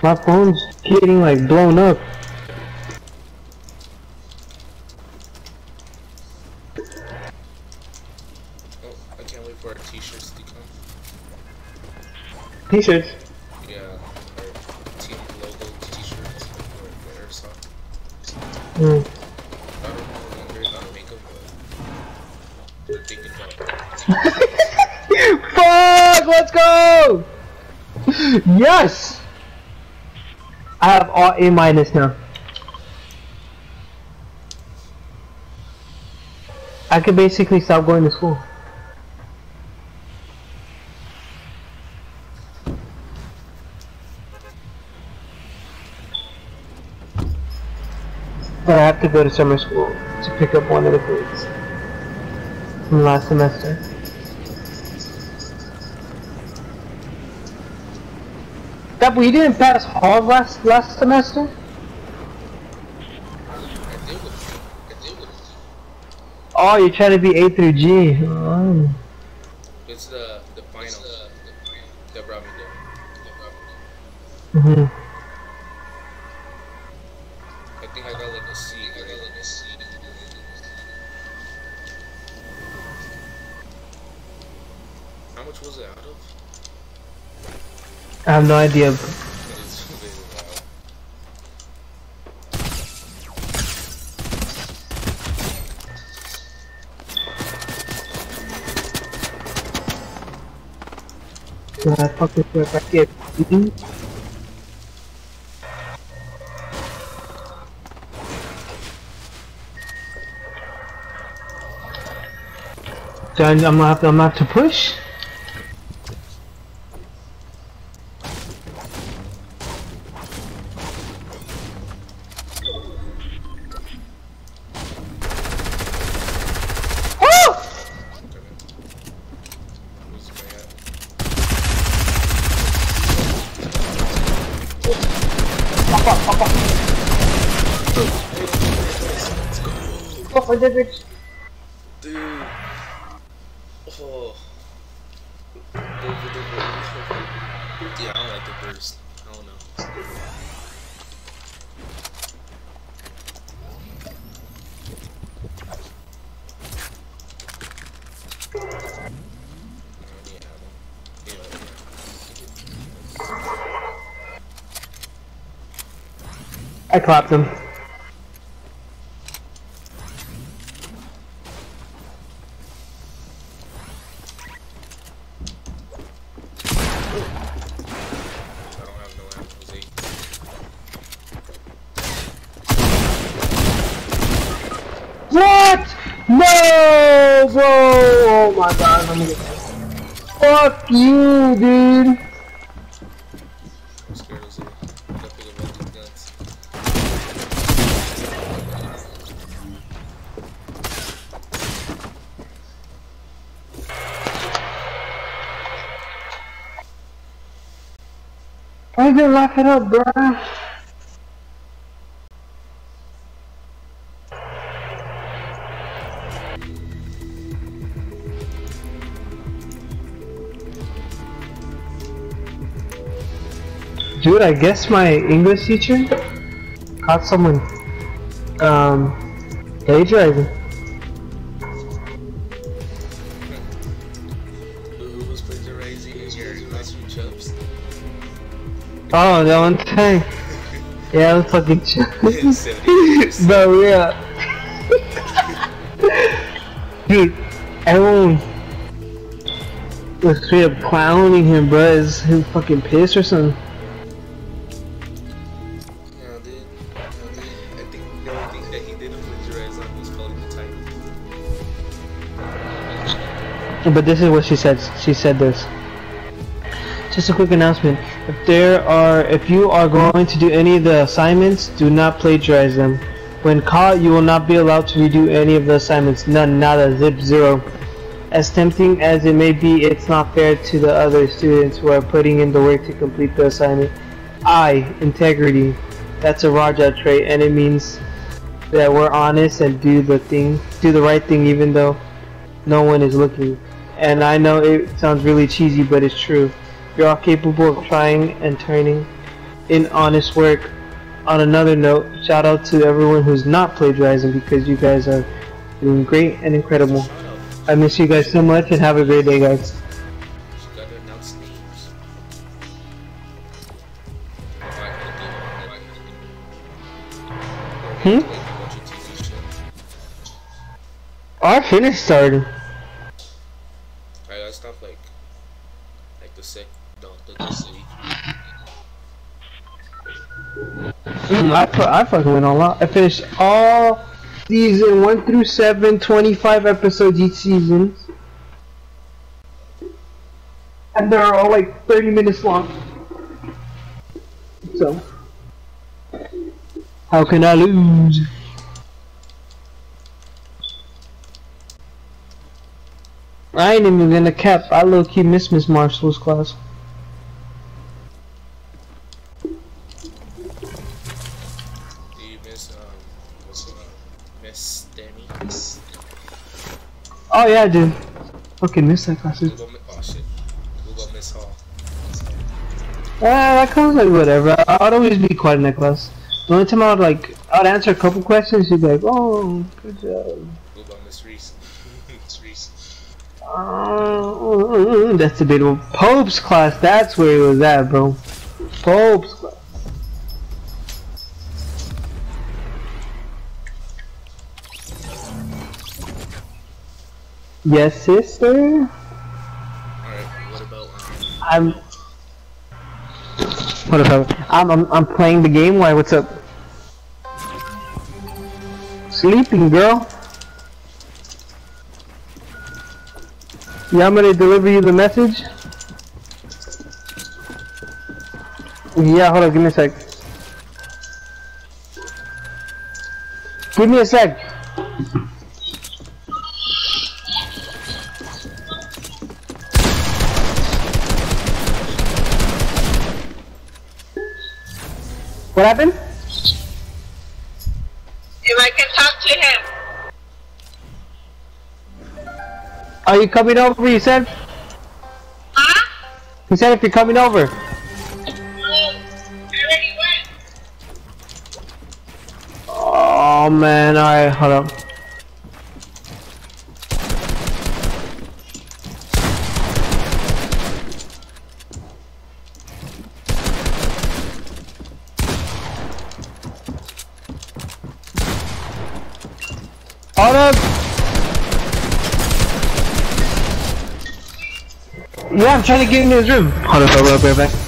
My phone's getting like blown up. Oh, I can't wait for our t-shirts to come. T-shirts. Yeah, our team logo t-shirts or the airsoft. Mm. I don't know longer how to make them, but we're thinking about Let's go! Yes! I have all A minus now. I could basically stop going to school. But I have to go to summer school to pick up one of the grades from last semester. That you didn't pass hall last last semester? I did with I did with Oh, you're trying to be A through G. Oh. It's the the finals that brought me there. That brought me hmm there. I have no idea. I fuck this way back here. Hmm. I'm gonna have to, I'm gonna have to push. I clapped him. Lock it up, bruh? Dude, I guess my English teacher caught someone um plagiarizing. Oh, that one time. Yeah, it was fucking chill. 70 Bro, yeah. Dude, everyone was straight up clowning him, bro. Is him fucking pissed or something? No, dude. No, dude. I think the only thing that he didn't plagiarize on was calling the title. But this is what she said. She said this. Just a quick announcement. If there are, if you are going to do any of the assignments, do not plagiarize them. When caught, you will not be allowed to redo any of the assignments. None, nada, zip, zero. As tempting as it may be, it's not fair to the other students who are putting in the work to complete the assignment. I, integrity. That's a Raja trait, and it means that we're honest and do the thing, do the right thing, even though no one is looking. And I know it sounds really cheesy, but it's true. You're all capable of trying and turning in honest work. On another note, shout out to everyone who's not plagiarizing because you guys are doing great and incredible. I miss you guys so much and have a great day, guys. Hmm? I finished starting. I got stuff like, like the sick, the, the, the sleep. Mm, Mm, I, fu- I fucking went all out. I finished all season 1 through 7, 25 episodes each season. And they're all like 30 minutes long. So, how can I lose? I ain't even gonna cap. I low key miss Miss Marshall's class. Oh yeah, I do. Fucking miss that class. Who about, Mi- oh shit. Who about Miss Hall? Ah, that class like whatever. I'd always be quiet in that class. The only time I would like, I'd answer a couple questions. She'd be like, "Oh, good job." Who about Miss Reese? Miss Reese. Uh, that's debatable. Pope's class. That's where he was at, bro. Pope's class. Yes, sister. Alright, what about, um, I'm. Hold up. I'm, I'm I'm playing the game. Why? What's up? Sleeping, girl. Yeah, I'm gonna deliver you the message? Yeah, hold on, give me a sec. Give me a sec. What happened? If I can talk to him. Are you coming over, you said? Huh? You said if you're coming over. No. I already went. Oh man, alright, hold up. Hold up! Yeah, I'm trying to get into his room. Hold up, I'll be right back.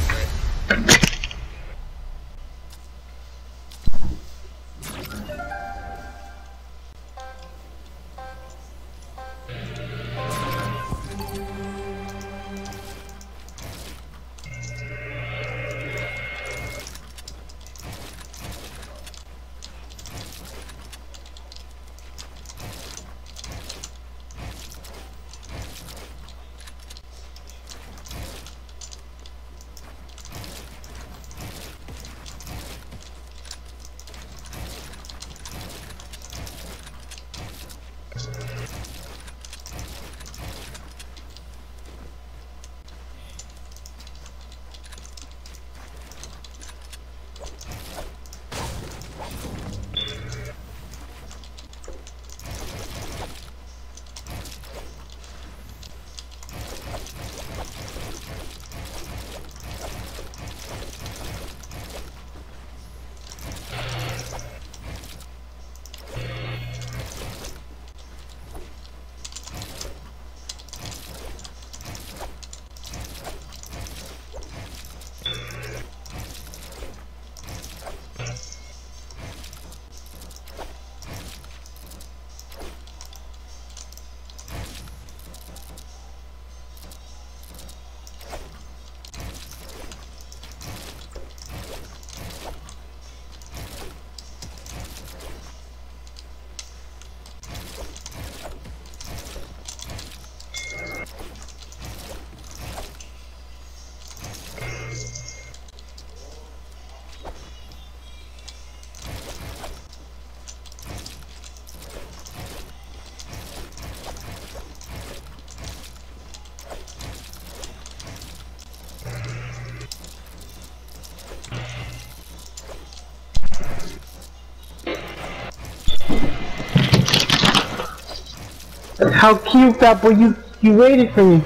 How cute that boy, you, you waited for me.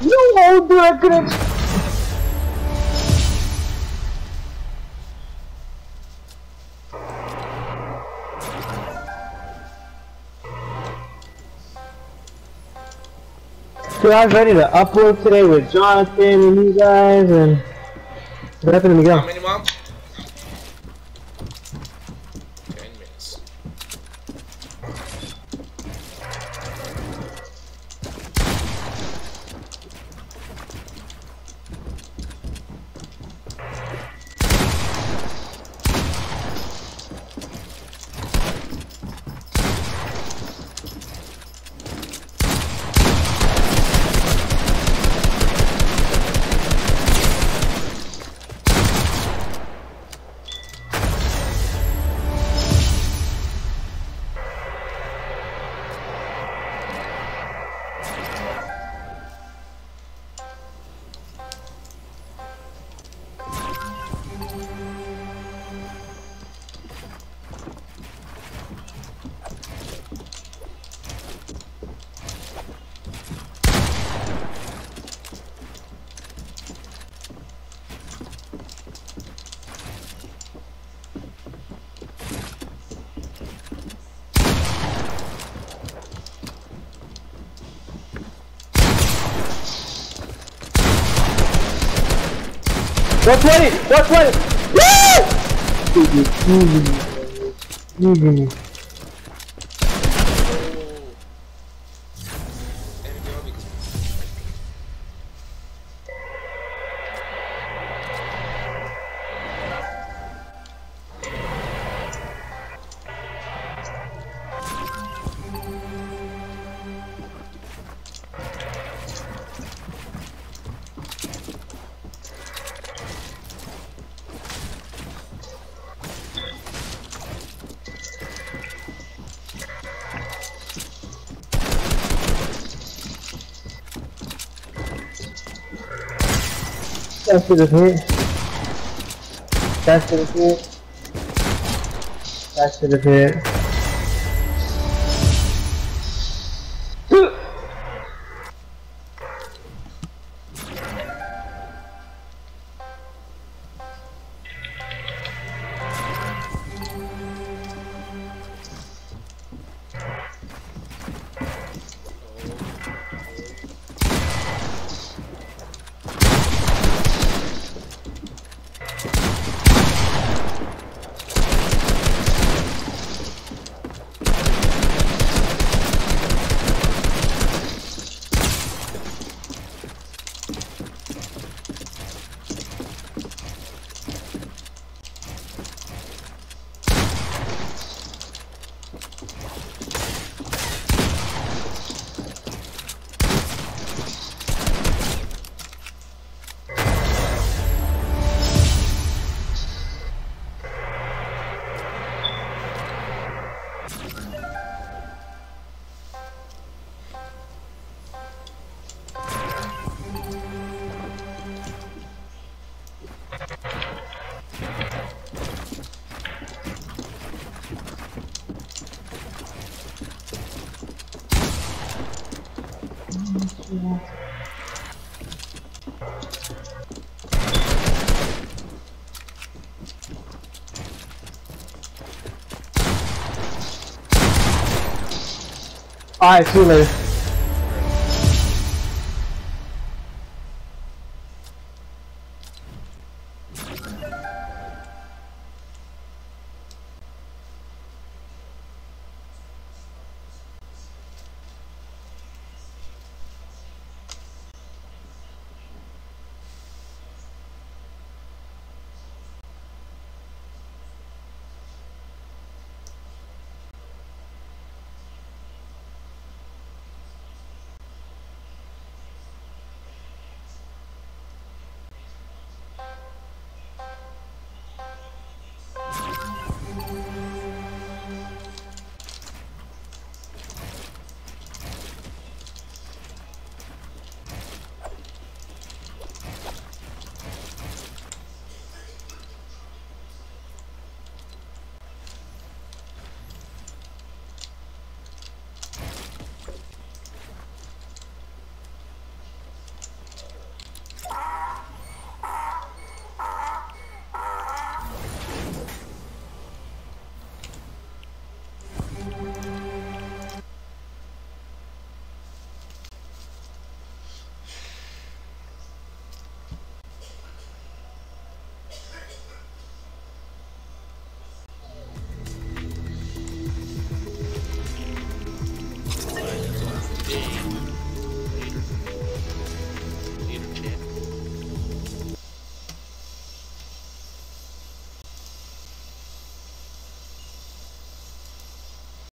Yeah, just doing it. No, dude, I ready to upload today with Jonathan and you guys, and what happened to Miguel? 120! 120! Woo! Dude, you're losing me. That should have hit. That should have hit. Alright, see you later.